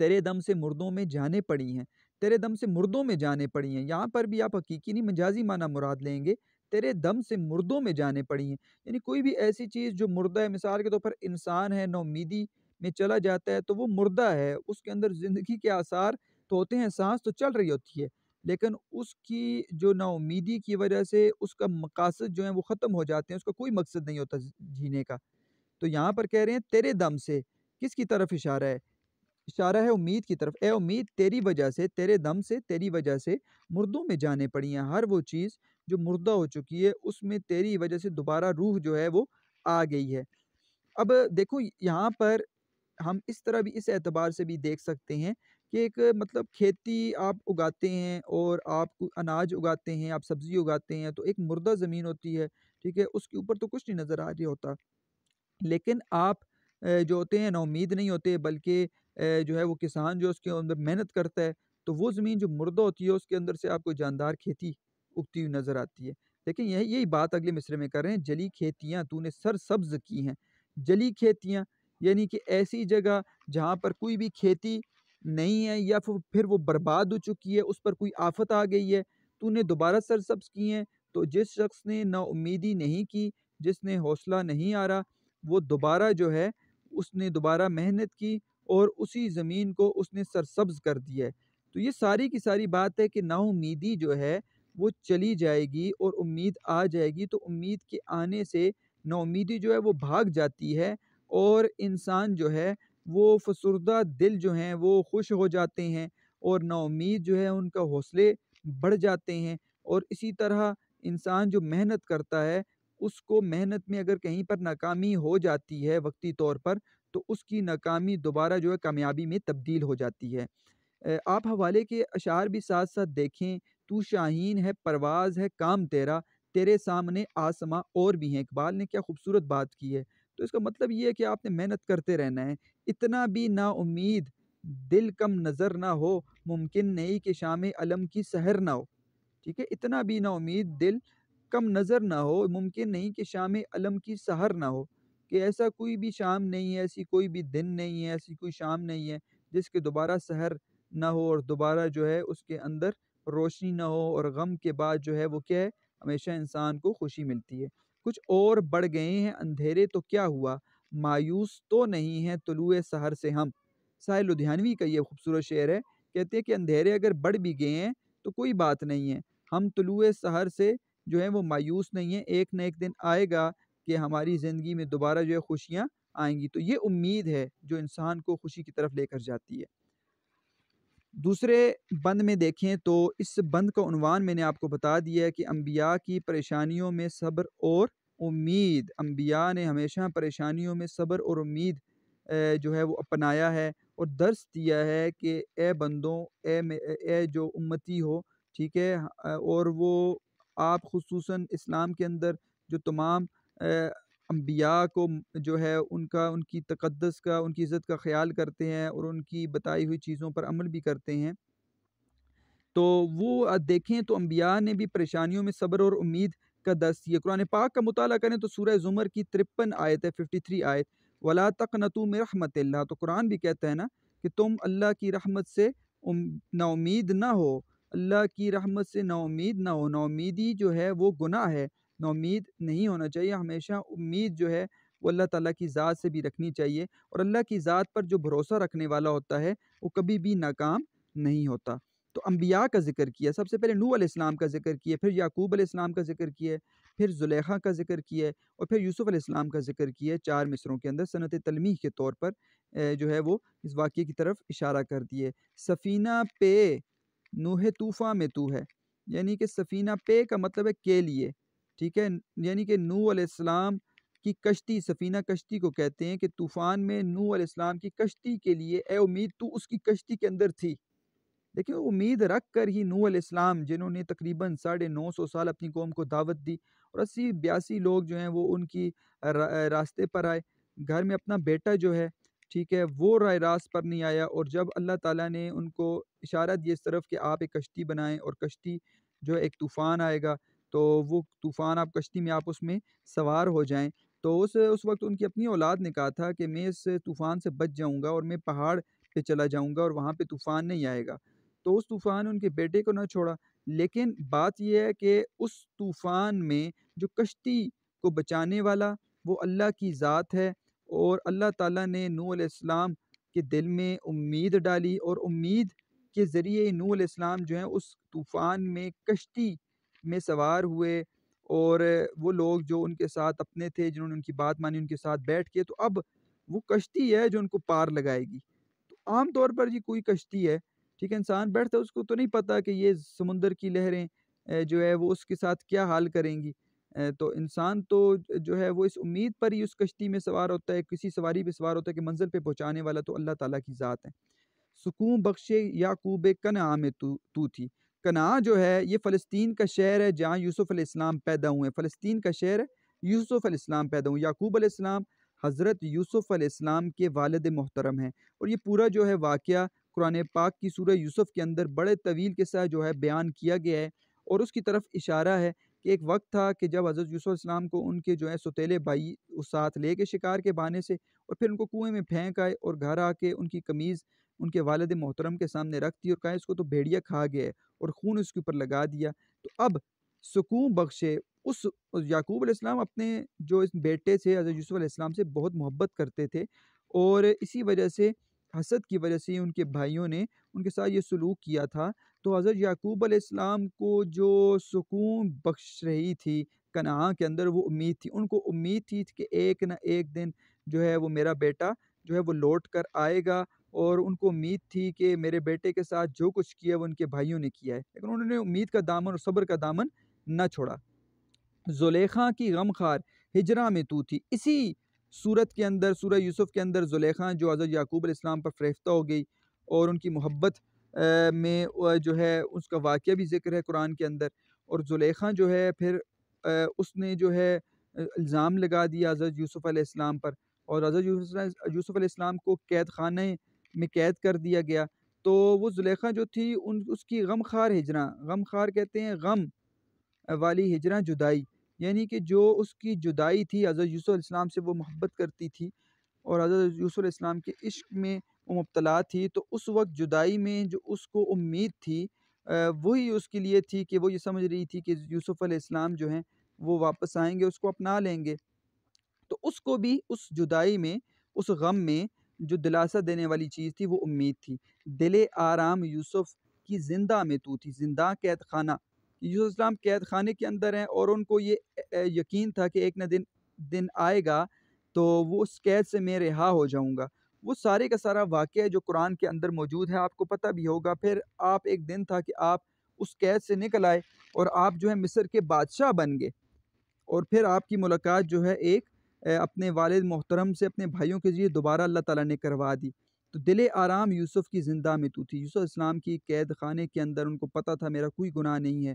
तेरे दम से मुर्दों में जाने पड़ी हैं, तेरे दम से मुर्दों में जाने पड़ी हैं। यहाँ पर भी आप हकीकी नहीं, मजाजी माना मुराद लेंगे। तेरे दम से मुर्दों में जाने पड़ी हैं। यानी कोई भी ऐसी चीज़ जो मुर्दा है, मिसाल के तौर तो पर इंसान है, नौमीदी में चला जाता है तो वो मुर्दा है। उसके अंदर ज़िंदगी के आसार तो होते हैं, सांस तो चल रही होती है, लेकिन उसकी जो नाउमीदी की वजह से उसका मकासद जो है, वो ख़त्म हो जाते हैं। उसका कोई मकसद नहीं होता जीने का। तो यहाँ पर कह रहे हैं, तेरे दम से किसकी तरफ़ इशारा है? इशारा है उम्मीद की तरफ़। ए उम्मीद, तेरी वजह से, तेरे दम से, तेरी वजह से मुर्दों में जाने पड़ी हैं। हर वो चीज़ जो मुर्दा हो चुकी है, उसमें तेरी वजह से दोबारा रूह जो है वो आ गई है। अब देखो, यहाँ पर हम इस तरह भी, इस एतबार से भी देख सकते हैं कि एक मतलब खेती आप उगाते हैं और आप अनाज उगाते हैं, आप सब्ज़ी उगाते हैं तो एक मुर्दा ज़मीन होती है, ठीक है? उसके ऊपर तो कुछ नहीं नज़र आ रही होता। लेकिन आप जो होते हैं नाउमीद नहीं होते बल्कि जो है वो किसान जो उसके अंदर मेहनत करता है तो वो ज़मीन जो मुर्दा होती है, उसके अंदर से आपको जानदार खेती उगती हुई नज़र आती है। लेकिन यही यही बात अगले मिसरे में कर रहे हैं, जली खेतियाँ तूने सर सब्ज़ की हैं। जली खेतियाँ, यानी कि ऐसी जगह जहाँ पर कोई भी खेती नहीं है या फिर वो बर्बाद हो चुकी है, उस पर कोई आफत आ गई है, तूने दोबारा सरसब्ज़ किए हैं तो जिस शख्स ने नाउमीदी नहीं की, जिसने हौसला नहीं आ रहा वो दोबारा जो है, उसने दोबारा मेहनत की और उसी ज़मीन को उसने सरसब्ज़ कर दिया है। तो ये सारी की सारी बात है कि नाउमीदी जो है, वो चली जाएगी और उम्मीद आ जाएगी तो उम्मीद के आने से नाउमीदी जो है, वो भाग जाती है और इंसान जो है, वो फसुर्दा दिल जो हैं, वो खुश हो जाते हैं और नाउमीद जो है, उनका हौसले बढ़ जाते हैं और इसी तरह इंसान जो मेहनत करता है उसको मेहनत में अगर कहीं पर नाकामी हो जाती है वक्ती तौर पर तो उसकी नाकामी दोबारा जो है कामयाबी में तब्दील हो जाती है। आप हवाले के अशार भी साथ साथ देखें, तू शाहीन है, परवाज़ है, काम तेरा, तेरे सामने आसमां और भी हैं। इकबाल ने क्या खूबसूरत बात की है। तो इसका मतलब ये है कि आपने मेहनत करते रहना है। इतना भी ना उम्मीद, दिल कम नज़र ना हो, मुमकिन नहीं कि शाम अलम की सहर ना हो। ठीक है? इतना भी ना उम्मीद, दिल कम नज़र ना हो, मुमकिन नहीं कि शाम अलम की सहर ना हो, कि ऐसा कोई भी शाम नहीं है, ऐसी कोई भी दिन नहीं है, ऐसी कोई शाम नहीं है, जिसके दोबारा सहर ना हो और दोबारा जो है उसके अंदर रोशनी ना हो और गम के बाद जो है वो क्या है, हमेशा इंसान को खुशी मिलती है। कुछ और बढ़ गए हैं अंधेरे तो क्या हुआ? मायूस तो नहीं है तुलुए सहर से हम। साहिल लुधियानवी का ये खूबसूरत शेर है, कहते हैं कि अंधेरे अगर बढ़ भी गए हैं तो कोई बात नहीं है। हम तुलुए सहर से जो है वो मायूस नहीं है। एक न एक दिन आएगा कि हमारी ज़िंदगी में दोबारा जो है खुशियाँ आएँगी। तो ये उम्मीद है जो इंसान को खुशी की तरफ़ लेकर जाती है। दूसरे बंद में देखें तो इस बंद का उनवान मैंने आपको बता दिया है कि अम्बिया की परेशानियों में सब्र और उम्मीद। अम्बिया ने हमेशा परेशानियों में सब्र और उम्मीद जो है वो अपनाया है और दर्स दिया है कि ए बंदों, ए ए जो उम्मती हो, ठीक है और वो आप खसूस इस्लाम के अंदर जो तमाम अम्बिया को जो है उनका, उनकी तक़दस का, उनकी इज़्ज़त का ख़्याल करते हैं और उनकी बताई हुई चीज़ों पर अमल भी करते हैं। तो वो देखें तो अम्बिया ने भी परेशानियों में सब्र और उम्मीद का दस दिया कुरान पाक का मुताला करें तो सूरह ज़ुमर की तिरपन आयत है, फिफ्टी थ्री आयत, वला तक नतु में रहमत तो कुरान भी कहता है ना कि तुम अल्लाह की रहमत से उम, नाउमीद ना हो। अल्लाह की रहमत से नाउमीद ना हो। नाउमीदी जो है वो गुनाह है। नाउमीद नहीं होना चाहिए। हमेशा उम्मीद जो है वो अल्लाह ताला की ज़ात से भी रखनी चाहिए और अल्लाह की ज़ात पर जो भरोसा रखने वाला होता है वो कभी भी नाकाम नहीं होता। तो अम्बिया का ज़िक्र किया, सबसे पहले नू इस्लाम का ज़िक्र किया, फिर याकूब इस्लाम का ज़िक्र किया, फिर जुलेखा का ज़िक्र किया और फिर यूसुफ़ इस्लाम का ज़िक्र किया, चार मिसरों के अंदर सनत तलमी के तौर पर जो है वो इस वाक़े की तरफ़ इशारा कर दिए। सफ़ीना पे नूह तूफ़ा में तू है। यानी कि सफ़ीना पे का मतलब है के लिए, ठीक है? यानी कि नू अलैहिस्सलाम की कश्ती, सफ़ीना कश्ती को कहते हैं कि तूफ़ान में नू अलैहिस्सलाम की कश्ती के लिए, ए उम्मीद, तू उसकी कश्ती के अंदर थी। देखिए, उम्मीद रख कर ही नू अलैहिस्सलाम जिन्होंने तकरीबन साढ़े नौ सौ साल अपनी कौम को दावत दी और अस्सी, बयासी लोग जो हैं वो उनकी रास्ते पर आए। घर में अपना बेटा जो है ठीक है, वो राय रास्त पर नहीं आया और जब अल्लाह ताला ने उनको इशारा दिया इस तरफ़ कि आप एक कश्ती बनाएँ और कश्ती जो एक तूफ़ान आएगा तो वो तूफ़ान आप कश्ती में, आप उसमें सवार हो जाएँ। तो उस उस वक्त उनकी अपनी औलाद ने कहा था कि मैं इस तूफ़ान से बच जाऊँगा और मैं पहाड़ पे चला जाऊँगा और वहाँ पे तूफ़ान नहीं आएगा। तो उस तूफ़ान उनके बेटे को ना छोड़ा, लेकिन बात यह है कि उस तूफ़ान में जो कश्ती को बचाने वाला वो अल्लाह की ज़ात है और अल्लाह ताला ने नू इस्लाम के दिल में उम्मीद डाली और उम्मीद के ज़रिए नू इस्लाम जो है उस तूफ़ान में, कश्ती में सवार हुए और वो लोग जो उनके साथ अपने थे, जिन्होंने उनकी बात मानी, उनके साथ बैठ के तो अब वो कश्ती है जो उनको पार लगाएगी। तो आम तौर पर जी कोई कश्ती है, ठीक है, इंसान बैठता है, उसको तो नहीं पता कि ये समुंदर की लहरें जो है वो उसके साथ क्या हाल करेंगी। तो इंसान तो जो है वो इस उम्मीद पर ही उस कश्ती में सवार होता है, किसी सवारी पे सवार होता है कि मंजिल पे पहुँचाने वाला तो अल्लाह ताला की ज़ात है। सुकून बख्शे याकूब कना में तू तू थी। कना जो है, ये फ़लस्तीन का शहर है जहाँ यूसुफ़ इस्लाम पैदा हुए फ़लस्तीन का शहर है, यूसुफ़ इस्लाम पैदा हुए याकूब इस्लाम हज़रत यूसुफ़ इस्लाम के वालद मोहतरम हैं। और ये पूरा जो है वाक़ कुरान पाक की सूरह यूसुफ़ के अंदर बड़े तवील के साथ जो है बयान किया गया है। और उसकी तरफ़ इशारा है कि एक वक्त था कि जब हज़रत यूसुफ़ इस्लाम को उनके जो है सतीले भाई उस साथ ले के शिकार के बहाने से और फिर उनको कुएँ में फेंक आए और घर आके उनकी कमीज़ उनके वालिद मोहतरम के सामने रख दी और कहा, इसको तो भेड़िया खा गया है और खून उसके ऊपर लगा दिया। तो अब सुकून बख्शे, उस याकूब अलैहिस्सलाम अपने जो इस बेटे से हज़रत यूसुफ़ अलैहिस्सलाम से बहुत मोहब्बत करते थे और इसी वजह से हसद की वजह से उनके भाइयों ने उनके साथ ये सलूक किया था। तो हज़रत याकूब अलैहिस्सलाम को जो सुकून बख्श रही थी कनाआ के अंदर, वो उम्मीद थी। उनको उम्मीद थी कि एक ना एक दिन जो है वो मेरा बेटा जो है वो लौट कर आएगा और उनको उम्मीद थी कि मेरे बेटे के साथ जो कुछ किया वो उनके भाइयों ने किया है। लेकिन उन्होंने उम्मीद का दामन और सब्र का दामन न छोड़ा। जुलेखा की गम खार हिजरा में तू थी। इसी सूरत के अंदर, सूरह यूसुफ के अंदर जुलेखा, जो हज़रत याकूब इस्लाम पर फ़रेफ्ता हो गई और उनकी मोहब्बत में जो है, उसका वाक़ भी ज़िक्र है कुरान के अंदर और जुलेखा जो है, फिर उसने जो है इल्ज़ाम लगा दिया हज़रत यूसुफ़ अलैहिस्सलाम पर और हज़रत यूसुफ़ अलैहिस्सलाम को कैद खाने में कैद कर दिया गया। तो वो जुलेखा जो थी, उन, उसकी गम खार हिजरा गम खार कहते हैं गम वाली हिजरा जुदाई। यानी कि जो उसकी जुदाई थी हज़रत यूसुफ़ इस्लाम से वो मोहब्बत करती थी और हज़रत यूसुफ़ इस्लाम के इश्क में वो मुबतला थी तो उस वक्त जुदाई में जो उसको उम्मीद थी वही उसके लिए थी कि वो ये समझ रही थी कि यूसुफ़ इस्लाम जो हैं वो वापस आएँगे, उसको अपना लेंगे। तो उसको भी उस जुदाई में, उस गम में जो दिलासा देने वाली चीज़ थी वो उम्मीद थी। दिल आराम यूसुफ़ की ज़िंदा में तू थी, ज़िंदा कैद खाना। यूसुफ कैद खाने के अंदर हैं और उनको ये यकीन था कि एक न दिन दिन आएगा तो वो उस कैद से मैं रिहा हो जाऊँगा। वो सारे का सारा वाक़ जो कुरान के अंदर मौजूद है, आपको पता भी होगा। फिर आप एक दिन था कि आप उस कैद से निकल आए और आप जो है मिस्र के बादशाह बन गए। और फिर आपकी मुलाकात जो है एक अपने वालिद मोहतरम से अपने भाइयों के ज़रिए दोबारा अल्लाह ताला ने करवा दी। तो दिल आराम यूसुफ़ की ज़िंदा में तू थी। यूसुफ़ इस्लाम की कैद खाने के अंदर उनको पता था मेरा कोई गुनाह नहीं है,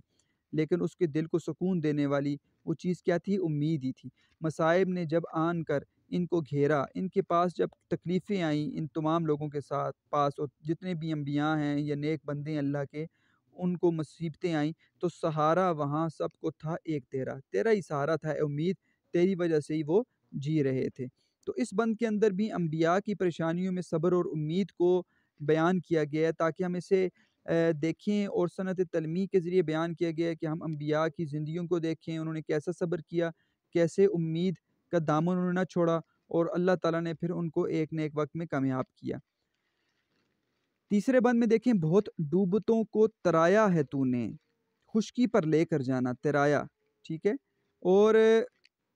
लेकिन उसके दिल को सुकून देने वाली वो चीज़ क्या थी? उम्मीद ही थी। मसाइब ने जब आन कर इनको घेरा, इनके पास जब तकलीफ़ें आईं इन तमाम लोगों के साथ पास और जितने भी अम्बिया हैं या नेक बंदे अल्लाह के, उनको मुसीबतें आईं तो सहारा वहाँ सबको था एक तेरा। तेरा ही सहारा था उम्मीद तेरी वजह से ही वो जी रहे थे। तो इस बंद के अंदर भी अम्बिया की परेशानियों में सब्र और उम्मीद को बयान किया गया है, ताकि हम इसे देखें और सनत तलमी के ज़रिए बयान किया गया है कि हम अम्बिया की ज़िंदगियों को देखें, उन्होंने कैसा सब्र किया, कैसे उम्मीद का दामन उन्होंने ना छोड़ा और अल्लाह ताला ने फिर उनको एक न एक वक्त में कामयाब किया। तीसरे बंद में देखें, बहुत डूबतों को तराया है तूने, खुशकी पर लेकर जाना, तराया, ठीक है? और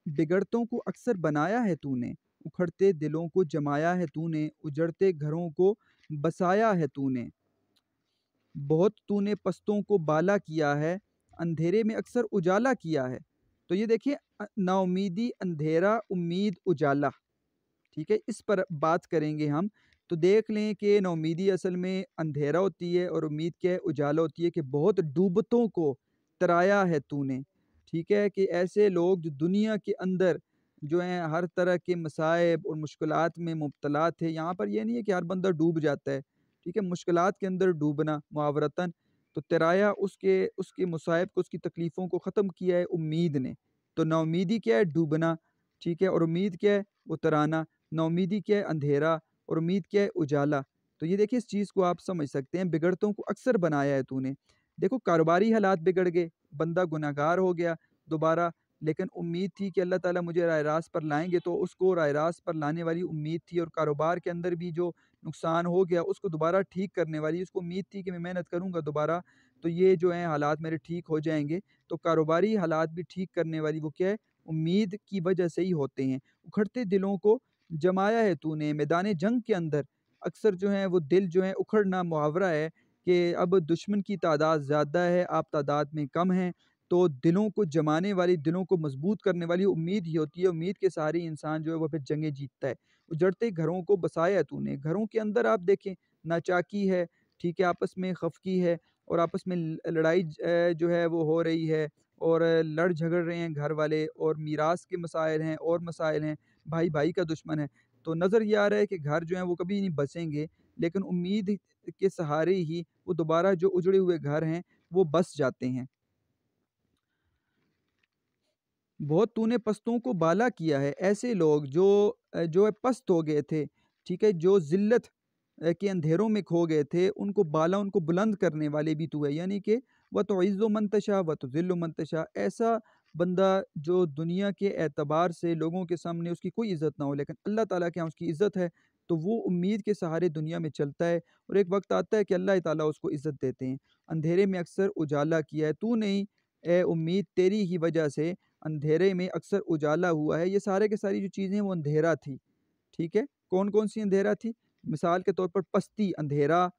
बिगड़तों को अक्सर बनाया है तूने उखड़ते दिलों को जमाया है तूने, उजड़ते घरों को बसाया है तूने। बहुत तूने पस्तों को बाला किया है, अंधेरे में अक्सर उजाला किया है। तो ये देखिए नाउमीदी, अंधेरा, उम्मीद, उजाला। ठीक है, इस पर बात करेंगे हम। तो देख लें कि नाउमीदी असल में अंधेरा होती है और उम्मीद क्या है, उजाला होती है कि बहुत डूबतों को तराया है तूने। ठीक है, कि ऐसे लोग जो दुनिया के अंदर जो हैं, हर तरह के मसाइब और मुश्किल में मुबतला थे। यहाँ पर यह नहीं है कि हर बंदा डूब जाता है, ठीक है? मुश्किल के अंदर डूबना, मुआवरतन तो तराया उसके उसके मुसाइब को, उसकी तकलीफ़ों को ख़त्म किया है उम्मीद ने। तो नाउमीदी क्या है? डूबना, ठीक है? और उम्मीद क्या है? वो तराना नाउमीदी क्या है? अंधेरा। और उम्मीद क्या है? उजाला। तो ये देखिए, इस चीज़ को आप समझ सकते हैं, बिगड़तों को अक्सर बनाया है तूने। देखो, कारोबारी हालात बिगड़ गए, बंदा गुनागार हो गया, दोबारा लेकिन उम्मीद थी कि अल्लाह ताला मुझे राय रास पर लाएँगे तो उसको राय रास पर लाने वाली उम्मीद थी और कारोबार के अंदर भी जो नुकसान हो गया, उसको दोबारा ठीक करने वाली, उसको उम्मीद थी कि मैं मेहनत करूँगा दोबारा तो ये जो है हालात मेरे ठीक हो जाएँगे। तो कारोबारी हालात भी ठीक करने वाली वो क्या है? उम्मीद की वजह से ही होते हैं। उखड़ते दिलों को जमाया है तूने मैदान जंग के अंदर। अक्सर जो है वो दिल जो है उखड़ना मुहावरा है कि अब दुश्मन की तादाद ज़्यादा है, आप तादाद में कम हैं तो दिलों को जमाने वाली, दिलों को मज़बूत करने वाली उम्मीद ही होती है। उम्मीद के सारे इंसान जो है वो फिर जंगे जीतता है। उजड़ते घरों को बसाया है तूने। घरों के अंदर आप देखें, नाचाकी है, ठीक है, आपस में खफकी है और आपस में लड़ाई जो है वो हो रही है और लड़ झगड़ रहे हैं घर वाले और मीरास के मसाइल हैं और मसाइल हैं भाई भाई का दुश्मन है। तो नज़र ये आ रहा है कि घर जो हैं वो कभी नहीं बसेंगे, लेकिन उम्मीद के सहारे ही वो दोबारा जो उजड़े हुए घर हैं वो बस जाते हैं। बहुत तूने पस्तों को बाला किया है, ऐसे लोग जो जो पस्त हो गए थे, ठीक है, जो ज़िल्लत के अंधेरों में खो गए थे, उनको बाला उनको बुलंद करने वाले भी तू है, यानी कि व तो इज़्ज़ो मंतशा व तो ज़िल्लो मंतशा ऐसा बंदा जो दुनिया के एतबार से लोगों के सामने उसकी कोई इज़्ज़त ना हो, लेकिन अल्लाह ताला के यहाँ उसकी इज़्ज़त है तो वो उम्मीद के सहारे दुनिया में चलता है और एक वक्त आता है कि अल्लाह ताला उसको इज़्ज़त देते हैं। अंधेरे में अक्सर उजाला किया है, तू नहीं ए उम्मीद तेरी ही वजह से अंधेरे में अक्सर उजाला हुआ है। ये सारे के सारी जो चीज़ें वो अंधेरा थी, ठीक है? कौन कौन सी अंधेरा थी? मिसाल के तौर पर पस्ती अंधेरा,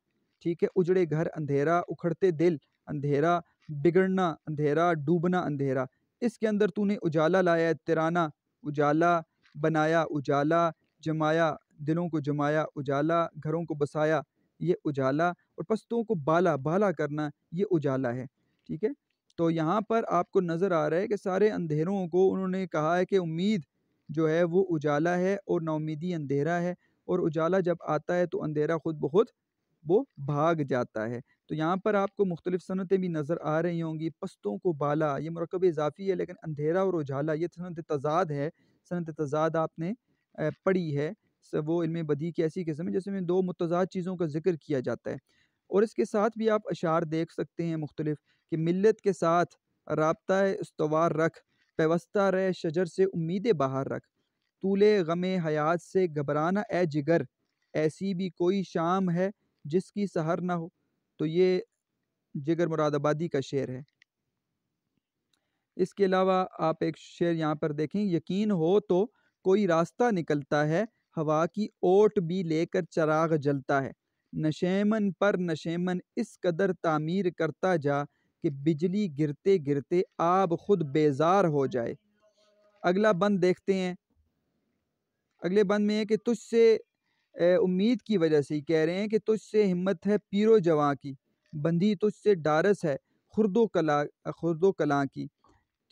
ठीक है? उजड़े घर अंधेरा, उखड़ते दिल अंधेरा, बिगड़ना अंधेरा, डूबना अंधेरा। इसके अंदर तूने उजाला लाया तिराना उजाला, बनाया उजाला, जमाया, दिलों को जमाया उजाला, घरों को बसाया, ये उजाला, और पस्तों को बाला बाला करना, ये उजाला है, ठीक है? तो यहाँ पर आपको नज़र आ रहा है कि सारे अंधेरों को उन्होंने कहा है कि उम्मीद जो है वो उजाला है और नाउमीदी अंधेरा है और उजाला जब आता है तो अंधेरा खुद ब खुद वो भाग जाता है। तो यहाँ पर आपको मुख्तलिफ़ सनतें भी नज़र आ रही होंगी, पस्तों को बाला, ये मरकब इजाफ़ी है लेकिन अंधेरा और उजाला, ये सनत तजाद है, सनत तजाद आपने पढ़ी है वो इल्म बदी की ऐसी किस्म है जिसमें दो मुतजाद चीज़ों का ज़िक्र किया जाता है। और इसके साथ भी आप अशार देख सकते हैं मुख्तलिफ़ कि मिलत के साथ रबता इस्तवार रख, पेवस्ता रह शजर से उम्मीदें बाहर रख, तूले गम हयात से घबराना ए जिगर, ऐसी भी कोई शाम है जिसकी सहर ना हो। तो ये जिगर मुरादाबादी का शेर है। इसके अलावा आप एक शेर यहाँ पर देखें, यकीन हो तो कोई रास्ता निकलता है, हवा की ओट भी लेकर चराग जलता है। नशेमन पर नशेमन इस कदर तामीर करता जा कि बिजली गिरते गिरते आप खुद बेजार हो जाए। अगला बंद देखते हैं। अगले बंद में है कि तुझसे उम्मीद की वजह से ही कह रहे हैं कि तुझसे हिम्मत है पीरो जवां की। बंदी तुझसे डारस है खुर्दो कला खुर्दो कला की।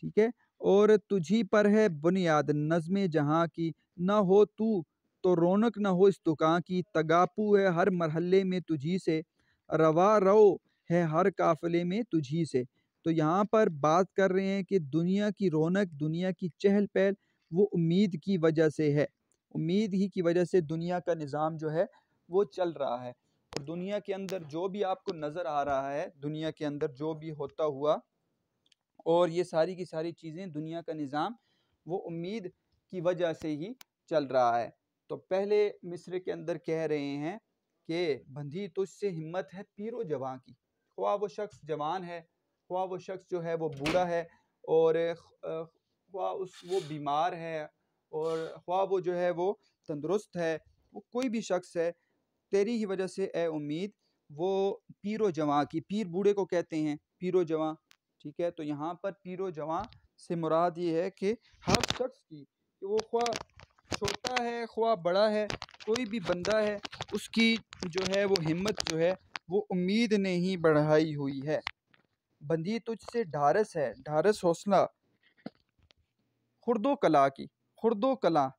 ठीक है? और तुझी पर है बुनियाद नज़म जहाँ की, ना हो तू तो रौनक न हो इस दुकान की, तगापू है हर मरहले में तुझी से, रवा रो है हर काफले में तुझी से। तो यहाँ पर बात कर रहे हैं कि दुनिया की रौनक, दुनिया की चहल पहल वो उम्मीद की वजह से है। उम्मीद ही की वजह से दुनिया का निज़ाम जो है वो चल रहा है। और दुनिया के अंदर जो भी आपको नज़र आ रहा है, दुनिया के अंदर जो भी होता हुआ और ये सारी की सारी चीज़ें दुनिया का निज़ाम वो उम्मीद की वजह से ही चल रहा है। तो पहले मिस्र के अंदर कह रहे हैं कि बंधी तुझसे हिम्मत है पीरो जवान की। ख्वा वो शख्स जवान है, ख्वा वो शख्स जो है वो बूढ़ा है और ख्वा उस वो बीमार है और ख्वा वो जो है वो तंदुरुस्त है, वो कोई भी शख्स है, तेरी ही वजह से, ए उम्मीद, वो पीरो जवां की, पीर बूढ़े को कहते हैं, पीरो जवां, ठीक है? तो यहाँ पर पीरो जवां से मुराद ये है कि हर शख्स की, कि वो ख्वा छोटा है ख्वा बड़ा है, कोई भी बंदा है, उसकी जो है, वो हिम्मत जो है, वो उम्मीद ने ही बढ़ाई हुई है। बंदी तुझसे ढारस है, ढारस हौसला। खुर्दो कला की, खुर्दो कला,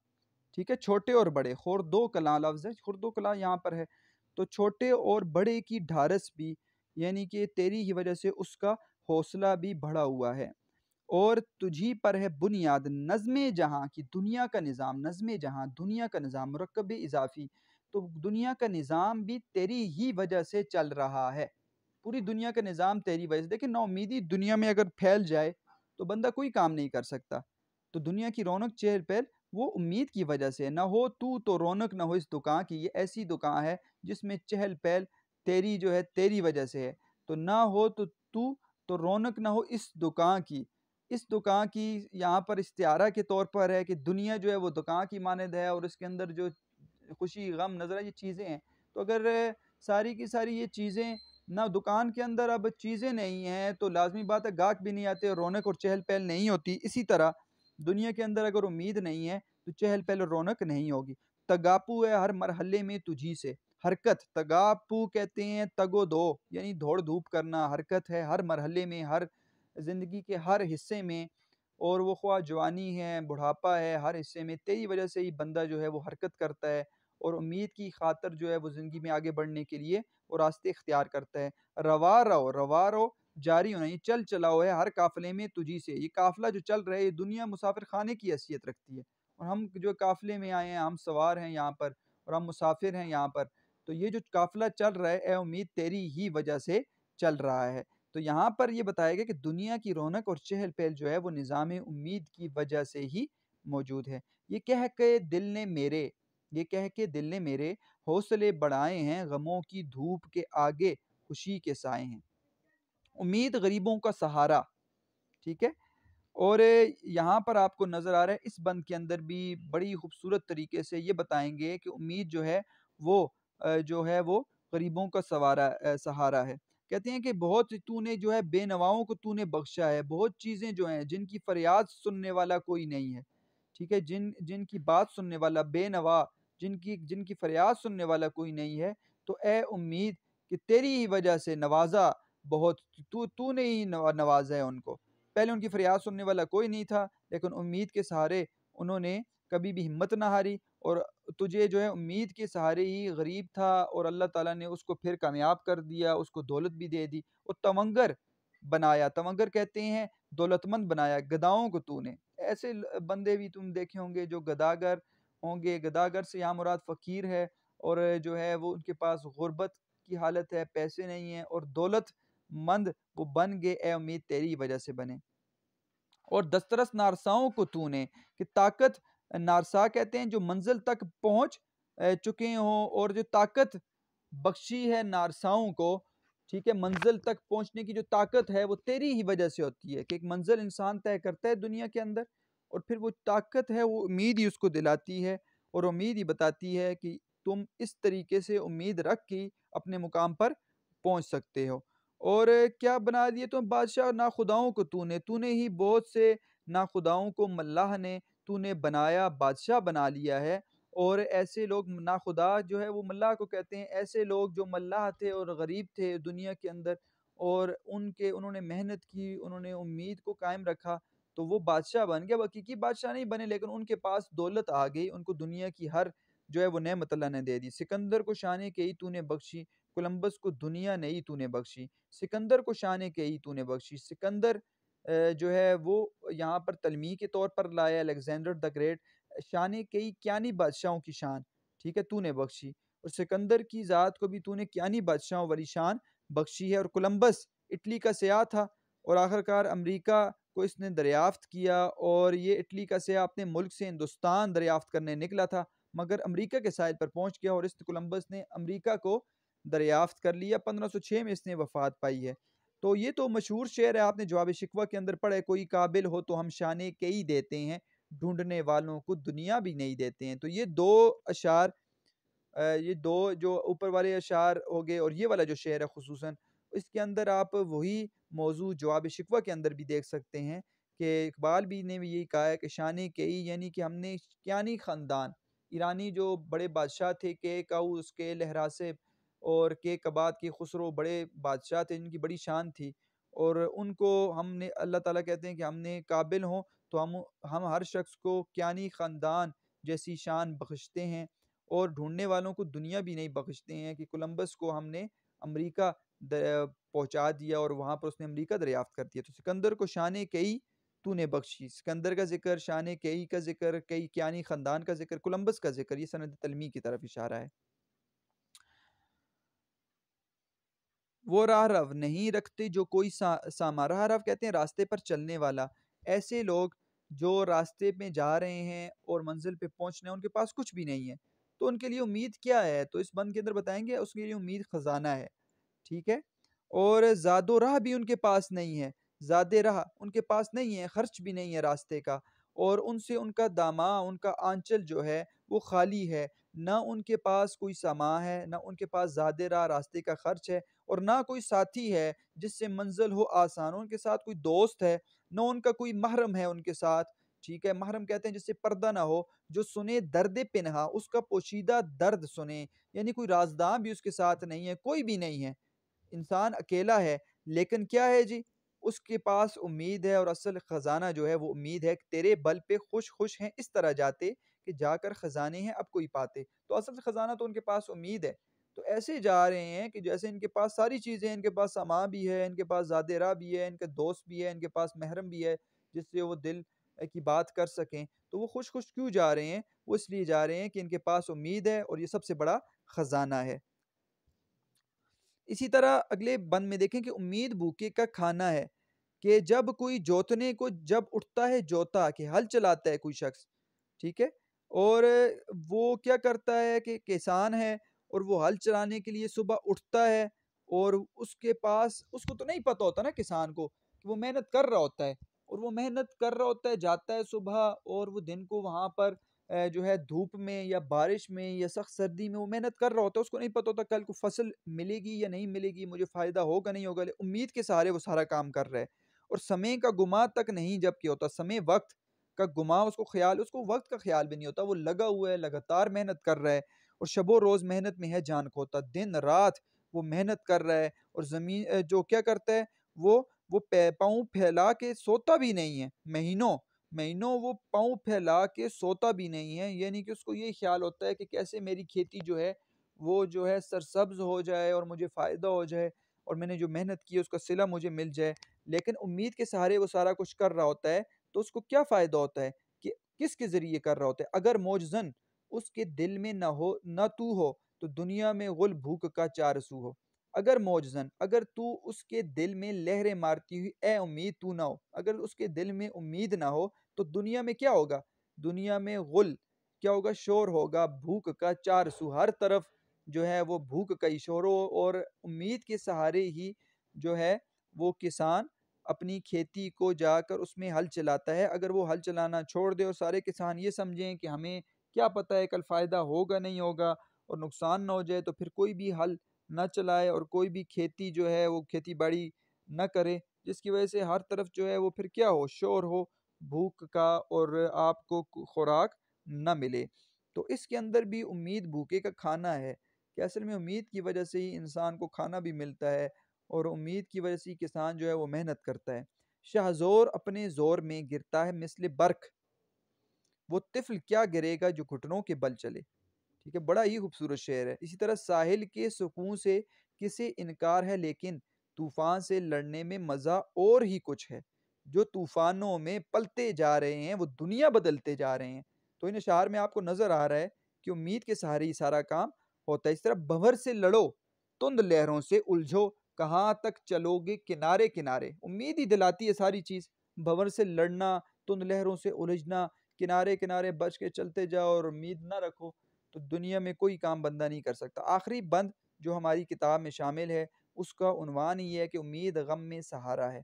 ठीक है, छोटे और बड़े, खुरदो कला लफ्ज़ है, खुर्दो कला यहाँ पर है। तो छोटे और बड़े की ढारस भी, यानी कि तेरी ही वजह से उसका हौसला भी बढ़ा हुआ है। और तुझी पर है बुनियाद नज़म जहाँ की दुनिया का निज़ाम, नज़म जहाँ दुनिया का निज़ाम मरकब इजाफ़ी। तो दुनिया का निज़ाम भी तेरी ही वजह से चल रहा है। पूरी दुनिया का निज़ाम तेरी वजह से। देखिए नाउमीदी दुनिया में अगर फैल जाए तो बंदा कोई काम नहीं कर सकता। तो दुनिया की रौनक चेहर पर वो उम्मीद की वजह से ना हो तू तो रौनक, ना हो इस दुकान की। ये ऐसी दुकान है जिसमें चहल पहल तेरी जो है, तेरी वजह से है। तो ना हो तो तू तो रौनक, ना हो इस दुकान की। इस दुकान की यहाँ पर इस्तारा के तौर पर है कि दुनिया जो है वो दुकान की मानद है और इसके अंदर जो खुशी, गम, नज़र ये चीज़ें हैं। तो अगर सारी की सारी ये चीज़ें ना दुकान के अंदर अब चीज़ें नहीं हैं तो लाजमी बात है गाहक भी नहीं आते, रौनक और चहल पहल नहीं होती। इसी तरह दुनिया के अंदर अगर उम्मीद नहीं है तो चहल पहल रौनक नहीं होगी। तगापू है हर मरहले में तुझी से। हरकत, तगापू कहते हैं तगो दो, यानी दौड़ धूप करना। हरकत है हर मरहले में, हर ज़िंदगी के हर हिस्से में और वो ख्वा जवानी है, बुढ़ापा है, हर हिस्से में, तेरी वजह से ही बंदा जो है वो हरकत करता है और उम्मीद की खातर जो है वो ज़िंदगी में आगे बढ़ने के लिए वो रास्ते इख्तियार करता है। रवा रहो रवा रहो, जारी होना ये चल चलाओ है हर काफ़िले में तुझी से। ये काफ़िला जो चल रहा है, ये दुनिया मुसाफिर खाने की हैसियत रखती है और हम जो काफ़िले में आए हैं, हम सवार हैं यहाँ पर और हम मुसाफिर हैं यहाँ पर तो ये जो काफिला चल रहा है ए उम्मीद तेरी ही वजह से चल रहा है। तो यहाँ पर ये बताया गया कि दुनिया की रौनक और चहल पहल जो है वो निज़ाम उम्मीद की वजह से ही मौजूद है। ये कह के दिल ने मेरे, ये कह के दिल ने मेरे हौसले बढ़ाए हैं, गमों की धूप के आगे खुशी के साए हैं। उम्मीद गरीबों का सहारा, ठीक है? और यहाँ पर आपको नज़र आ रहा है, इस बंद के अंदर भी बड़ी खूबसूरत तरीके से ये बताएँगे कि उम्मीद जो है वो जो है वो गरीबों का सवारा सहारा है। कहते हैं कि बहुत तूने जो है बेनवाओं को तूने बख्शा है, बहुत चीज़ें जो हैं जिनकी फरियाद सुनने वाला कोई नहीं है, ठीक है? जिन, जिनकी बात सुनने वाला बेनवा, जिनकी जिनकी फरियाद सुनने वाला कोई नहीं है तो ए उम्मीद कि तेरी ही वजह से नवाजा बहुत, तू, तूने ही नवाजा है उनको। पहले उनकी फरियाद सुनने वाला कोई नहीं था, लेकिन उम्मीद के सहारे उन्होंने कभी भी हिम्मत ना हारी और तुझे जो है उम्मीद के सहारे ही गरीब था और अल्लाह ताला ने उसको फिर कामयाब कर दिया, उसको दौलत भी दे दी और तवंगर बनाया। तवंगर कहते हैं दौलतमंद बनाया, गदाओं को तूने। ऐसे बंदे भी तुम देखे होंगे जो गदागर होंगे। गदागर से यहाँ मुराद फ़कीर है और जो है वो उनके पास गुर्बत की हालत है, पैसे नहीं है और दौलत मंद वो बन गए ए उम्मीद तेरी वजह से बने। और दस्तरस नारसाओं को तूने कि ताकत नारसा कहते हैं, जो मंजिल तक पहुँच चुके हों और जो ताकत बख्शी है नारसाओं को, ठीक है, मंजिल तक पहुँचने की जो ताकत है, वो तेरी ही वजह से होती है कि एक मंजिल इंसान तय करता है दुनिया के अंदर और फिर वो ताकत है, वो उम्मीद ही उसको दिलाती है और उम्मीद ही बताती है कि तुम इस तरीके से उम्मीद रख के अपने मुकाम पर पहुँच सकते हो। और क्या बना दिए तुम बादशाह? ना खुदाओं को तूने तूने ही बहुत से ना खुदाओं को मल्लाह ने तूने बनाया, बादशाह बना लिया है और ऐसे लोग ना खुदा जो है वो मल्लाह को कहते हैं। ऐसे लोग जो मल्लाह थे और गरीब थे दुनिया के अंदर और उनके, उन्होंने मेहनत की, उन्होंने उम्मीद को कायम रखा तो वो बादशाह बन गया हकीकी बादशाह नहीं बने, लेकिन उनके पास दौलत आ गई, उनको दुनिया की हर जो है वो नमत अल्लाह ने दे दी। सिकंदर को शान के ही तूने बख्शी, कोलंबस को दुनिया नहीं तूने बख्शी। सिकंदर को शान के ही तूने बख्शी। सिकंदर जो है वो यहाँ पर तलमी के तौर पर लाया अलेक्जेंडर द ग्रेट, शान कई क्यानी बादशाहों की शान, ठीक है, तूने बख्शी और सिकंदर की ज़ात को भी तूने क्यानी बादशाहों वाली शान बख्शी है और कोलंबस, इटली का सयाह था और आखिरकार अमेरिका को इसने दरियाफ्त किया और ये इटली का सयाह अपने मुल्क से हिंदुस्तान दरियाफ्त करने निकला था, मगर अमेरिका के साइल पर पहुँच गया और इस कोलंबस ने अमेरिका को दरियाफ्त कर लिया 1506 में इसने वफात पाई है। तो ये तो मशहूर शेर है, आपने जवाब शिकवा के अंदर पढ़े कोई काबिल हो तो हम शान कई देते हैं, ढूँढने वालों को दुनिया भी नहीं देते हैं। तो ये दो अशार ये दो जो ऊपर वाले अशार हो गए और ये वाला जो शेर है खसूस इसके अंदर आप वही मौजू जवाब शिकवा के अंदर भी देख सकते हैं कि इकबाल भी ने भी यही कहा है कि शान कई यानी कि हमने क्यानी ख़ानदान, ईरानी जो बड़े बादशाह थे, के काऊ उसके लहरासे और के कबाद के खुसरो बड़े बादशाह थे, जिनकी बड़ी शान थी। और उनको हमने, अल्लाह ताला कहते हैं कि हमने काबिल हों तो हम हम हर शख्स को क्यानी ख़ानदान जैसी शान बख्शते हैं और ढूँढने वालों को दुनिया भी नहीं बख्शते हैं कि कोलंबस को हमने अमेरिका पहुँचा दिया और वहाँ पर उसने अमेरिका दरियाफ्त कर दिया। तो सिकंदर को शान कई तूने बख्शी। सिकंदर का ज़िक्र, शान कई का ज़िक्र, कई क्यानी ख़ानदान का ज़िक्र, कोलंबस का ज़िक्र, ये सनद तलमी की तरफ़ इशारा है। वो राह रव नहीं रखते जो कोई सा, सामा राह रव कहते हैं रास्ते पर चलने वाला। ऐसे लोग जो रास्ते में जा रहे हैं और मंजिल पे पहुँचने उनके पास कुछ भी नहीं है। तो उनके लिए उम्मीद क्या है? तो इस बंद के अंदर बताएँगे उसके लिए उम्मीद ख़जाना है ठीक है? और ज़ादो राह भी उनके पास नहीं है। ज़्यादा राह उनके पास नहीं है खर्च भी नहीं है रास्ते का। और उनसे उनका दामा उनका आंचल जो है वो खाली है। ना उनके पास कोई समा है, ना उनके पास ज़्यादा राह रास्ते का खर्च है और ना कोई साथी है जिससे मंजिल हो आसान, उनके साथ कोई दोस्त है, ना उनका कोई महरम है उनके साथ, ठीक है? महरम कहते हैं जिससे पर्दा ना हो, जो सुने दर्द पिनहा, उसका पोशीदा दर्द सुने, यानी कोई राजदान भी उसके साथ नहीं है, कोई भी नहीं है। इंसान अकेला है, लेकिन क्या है जी? उसके पास उम्मीद है और असल ख़जाना जो है वो उम्मीद है तेरे बल पे खुश खुश हैं, इस तरह जाते कि जाकर ख़जाने हैं, अब कोई पाते तो असल ख़जाना तो उनके पास उम्मीद है। तो ऐसे जा रहे हैं कि जैसे इनके पास सारी चीज़ें इनके पास सामान भी है, इनके पास ज़ादेरा भी है, इनके दोस्त भी है, इनके पास महरम भी है, जिससे वो दिल की बात कर सकें। तो वो खुश खुश क्यों जा रहे हैं? वो इसलिए जा रहे हैं कि इनके पास उम्मीद है और ये सबसे बड़ा ख़जाना है। इसी तरह अगले बंद में देखें कि उम्मीद भूखे का खाना है कि जब कोई जोतने को, जब उठता है, जोता कि हल चलाता है कोई शख्स, ठीक है? और वो क्या करता है कि किसान है और वो हल चलाने के लिए सुबह उठता है और उसके पास, उसको तो नहीं पता होता ना किसान को कि वो मेहनत कर रहा होता है और वो मेहनत कर रहा होता है, जाता है सुबह और वो दिन को वहाँ पर जो है धूप में या बारिश में या सख्त सर्दी में वो मेहनत कर रहा होता है, उसको नहीं पता होता कल को फ़सल मिलेगी या नहीं मिलेगी, मुझे फ़ायदा होगा नहीं होगा, उम्मीद के सहारे वो सारा काम कर रहा है। और समय का गुमा तक नहीं जबकि होता, समय वक्त का गुमा उसको ख्याल, उसको वक्त का ख्याल भी नहीं होता। वो लगा हुआ है, लगातार मेहनत कर रहा है और शबो रोज़ मेहनत में है, जान खोता दिन रात वो मेहनत कर रहा है और ज़मीन जो क्या करता है, वो वो पाँव फैला के सोता भी नहीं है। महीनों महीनों वो पाँव फैला के सोता भी नहीं है। यानी कि उसको ये ख्याल होता है कि कैसे मेरी खेती जो है, वो जो है सरसब्ज हो जाए और मुझे फ़ायदा हो जाए और मैंने जो मेहनत की है, उसका सिला मुझे मिल जाए। लेकिन उम्मीद के सहारे वो सारा कुछ कर रहा होता है तो उसको क्या फ़ायदा होता है? कि, किसके ज़रिए कर रहा होता है? अगर मौजन उसके दिल में ना हो, ना तू हो तो दुनिया में गुल भूख का चारसू हो। अगर मौजन अगर तू उसके दिल में लहरें मारती हुई ए उम्मीद तू ना हो। अगर उसके दिल में उम्मीद ना हो तो दुनिया में क्या होगा? दुनिया में गुल, क्या होगा? शोर होगा, भूख का चार सू हर तरफ़ जो है वो भूख का ही शोर हो, और उम्मीद के सहारे ही जो है वो किसान अपनी खेती को जाकर उसमें हल चलाता है। अगर वो हल चलाना छोड़ दे और सारे किसान ये समझें कि हमें क्या पता है कल फ़ायदा होगा नहीं होगा और नुकसान ना हो जाए तो फिर कोई भी हल ना चलाए और कोई भी खेती जो है वो खेती बाड़ी न करे, जिसकी वजह से हर तरफ़ जो है वो फिर क्या हो, शोर हो, भूख का और आपको खुराक न मिले। तो इसके अंदर भी उम्मीद भूखे का खाना है। कि असल में उम्मीद की वजह से ही इंसान को खाना भी मिलता है और उम्मीद की वजह से किसान जो है वो मेहनत करता है। शाहजोर अपने ज़ोर में गिरता है, मिसल बर्क वो तिफल क्या गिरेगा जो घुटनों के बल चले? ठीक है, बड़ा ही खूबसूरत शेर है। इसी तरह साहिल के सुकून से किसे इनकार है, लेकिन तूफ़ान से लड़ने में मज़ा और ही कुछ है। जो तूफानों में पलते जा रहे हैं, वो दुनिया बदलते जा रहे हैं। तो इन अशार में आपको नज़र आ रहा है कि उम्मीद के सहारे ही सारा काम होता है। इस तरह भंवर से लड़ो, तुंद लहरों से उलझो कहाँ तक चलोगे किनारे किनारे उम्मीद ही दिलाती है सारी चीज़। भंवर से लड़ना, तुंद लहरों से उलझना किनारे किनारे बच के चलते जाओ और उम्मीद ना रखो तो दुनिया में कोई काम बंदा नहीं कर सकता। आखिरी बंद जो हमारी किताब में शामिल है, उसका उनवान ही है कि उम्मीद गम में सहारा है।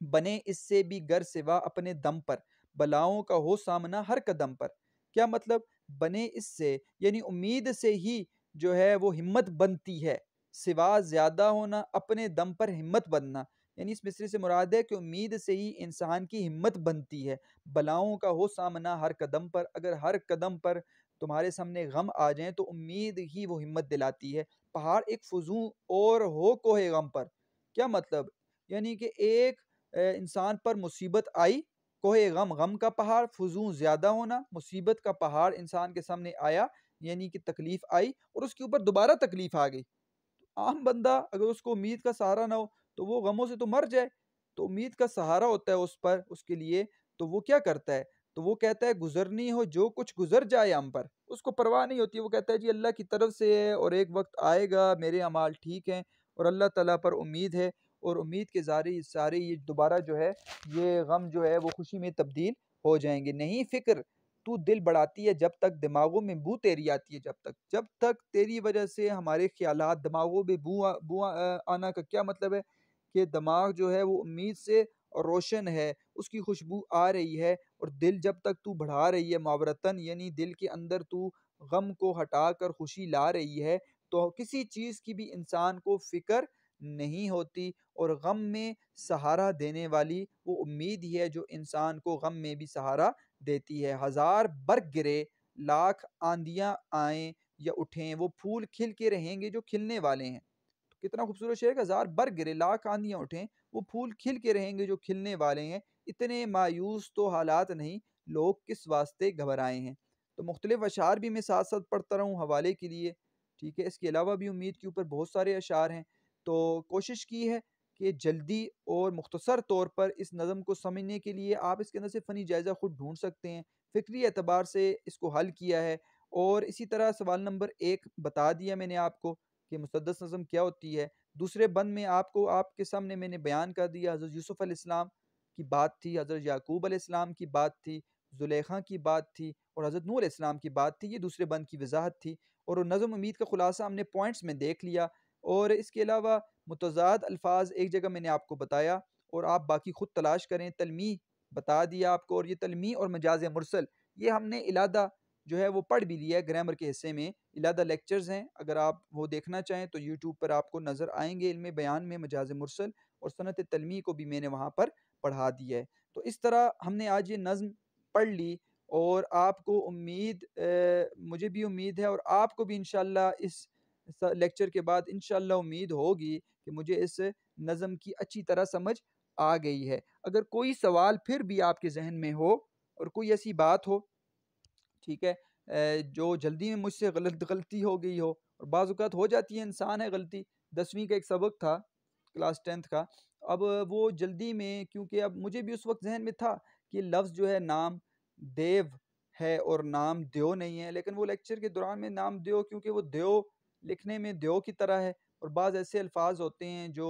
बने इससे भी गर सिवा अपने दम पर, बलाओं का हो सामना हर कदम पर। क्या मतलब? बने इससे, यानी उम्मीद से ही जो है वो हिम्मत बनती है। सिवा ज़्यादा होना, अपने दम पर हिम्मत बनना। यानी इस मिसरे से मुराद है कि उम्मीद से ही इंसान की हिम्मत बनती है। बलाओं का हो सामना हर कदम पर। अगर हर कदम पर तुम्हारे सामने गम आ जाए तो उम्मीद ही वो हिम्मत दिलाती है। पहाड़ एक फजू और हो कोहे गम पर। क्या मतलब? यानी कि एक इंसान पर मुसीबत आई, कोहे गम। गम का पहाड़, फजू ज़्यादा होना, मुसीबत का पहाड़ इंसान के सामने आया, यानी कि तकलीफ़ आई, और उसके ऊपर दोबारा तकलीफ़ आ गई। आम बंदा अगर उसको उम्मीद का सहारा ना हो तो वो गमों से तो मर जाए। तो उम्मीद का सहारा होता है उस पर, उसके लिए तो वो क्या करता है? तो वो कहता है, गुजरनी हो, जो कुछ गुजर जाए हम पर। उसको परवाह नहीं होती, वो कहता है, जी, अल्लाह की तरफ़ से है और एक वक्त आएगा, मेरे अमाल ठीक हैं और अल्लाह ताला पर उम्मीद है। और उम्मीद के जारी, सारे ये दोबारा जो है, ये गम जो है, वो खुशी में तब्दील हो जाएँगे। नहीं फ़िक्र तू दिल बढ़ाती है जब तक दिमागों में बू तेरी आती है जब तक। जब तक तेरी वजह से हमारे ख्याल दिमागों में बू बू आना का क्या मतलब है? कि दिमाग जो है वो उम्मीद से रोशन है, उसकी खुशबू आ रही है और दिल जब तक तू बढ़ा रही है, मावरतन यानी दिल के अंदर तू गम को हटा कर खुशी ला रही है तो किसी चीज़ की भी इंसान को फ़िक्र नहीं होती और गम में सहारा देने वाली वो उम्मीद ही है जो इंसान को गम में भी सहारा देती है। हज़ार बर्ग गिरे, लाख आंधियाँ आएँ या उठें, वो फूल खिल के रहेंगे जो खिलने वाले हैं। तो कितना खूबसूरत शेर हज़ार बर्ग गिरे, लाख आंधियाँ उठें, वो फूल खिल के रहेंगे जो खिलने वाले हैं। इतने मायूस तो हालात नहीं, लोग किस वास्ते घबराए हैं? तो मुख्तलिफ़ अशार भी मैं साथ साथ पढ़ता रहूँ हवाले के लिए, ठीक है? इसके अलावा भी उम्मीद के ऊपर बहुत सारे अशार हैं। तो कोशिश की है कि जल्दी और मुख्तसर तौर पर इस नज़म को समझने के लिए आप इसके अंदर से फ़नी जायज़ा ख़ुद ढूंढ सकते हैं। फ़िक्री एतबार से इसको हल किया है और इसी तरह सवाल नंबर एक बता दिया मैंने आपको कि मुसदस नज़म क्या होती है। दूसरे बंद में आपको आपके सामने मैंने बयान कर दिया हज़रत यूसुफ़ अलैहिस्सलाम की बात थी, हज़रत याकूब अलैहिस्सलाम की बात थी, ज़ुलेखा की बात थी और हज़रत नूह अलैहिस्सलाम की बात थी। ये दूसरे बंद की वजाहत थी और नज़म उम्मीद का ख़ुलासा हमने पॉइंट्स में देख लिया और इसके अलावा मुतज़ाद अल्फाज एक जगह मैंने आपको बताया और आप बाकी ख़ुद तलाश करें, तलमी बता दिया आपको और ये तलमी और मजाज मुरसल, ये हमने इलादा जो है वो पढ़ भी लिया है ग्रामर के हिस्से में, इलादा लेक्चर्स हैं, अगर आप वो देखना चाहें तो यूट्यूब पर आपको नज़र आएँगे इल्म बयान में मजाज मुरसल और सनत तलमी को भी मैंने वहाँ पर पढ़ा दिया है। तो इस तरह हमने आज ये नज़म पढ़ ली और आपको उम्मीद मुझे भी उम्मीद है और आपको भी इन इस लेक्चर के बाद इन उम्मीद होगी कि मुझे इस नज़म की अच्छी तरह समझ आ गई है। अगर कोई सवाल फिर भी आपके जहन में हो और कोई ऐसी बात हो, ठीक है जो जल्दी में मुझसे गलत, गलती हो गई हो और बाज़ात हो जाती है, इंसान है गलती, दसवीं का एक सबक था, क्लास टेंथ का, अब वो जल्दी में, क्योंकि अब मुझे भी उस वक्त जहन में था कि लफ्ज़ जो है नाम देव है और नाम देव नहीं है, लेकिन वो लेक्चर के दौरान में नाम देव क्योंकि वो देव लिखने में देव की तरह है और बाज़ ऐसे अल्फाज होते हैं जो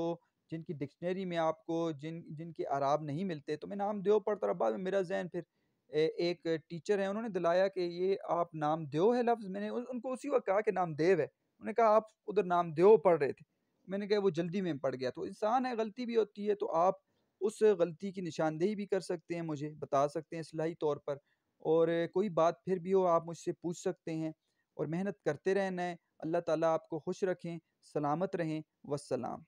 जिनकी डिक्शनरी में आपको जिन जिनके आराब नहीं मिलते तो मैं नाम देव पढ़ता रहा बाद में मेरा जहन फिर ए, एक टीचर है उन्होंने दिलाया कि ये आप नाम देव है लफ्ज़ मैंने उनको उसी वक्त कहा कि नाम देव है उन्होंने कहा आप उधर नाम देव पढ़ रहे थे मैंने कहा वो जल्दी में पढ़ गया तो इंसान है गलती भी होती है तो आप उस गलती की निशानदेही भी कर सकते हैं मुझे बता सकते हैं असलाही तौर पर और कोई बात फिर भी हो आप मुझसे पूछ सकते हैं और मेहनत करते रहना है। अल्लाह ताला आपको खुश रखें सलामत रहें। वसलाम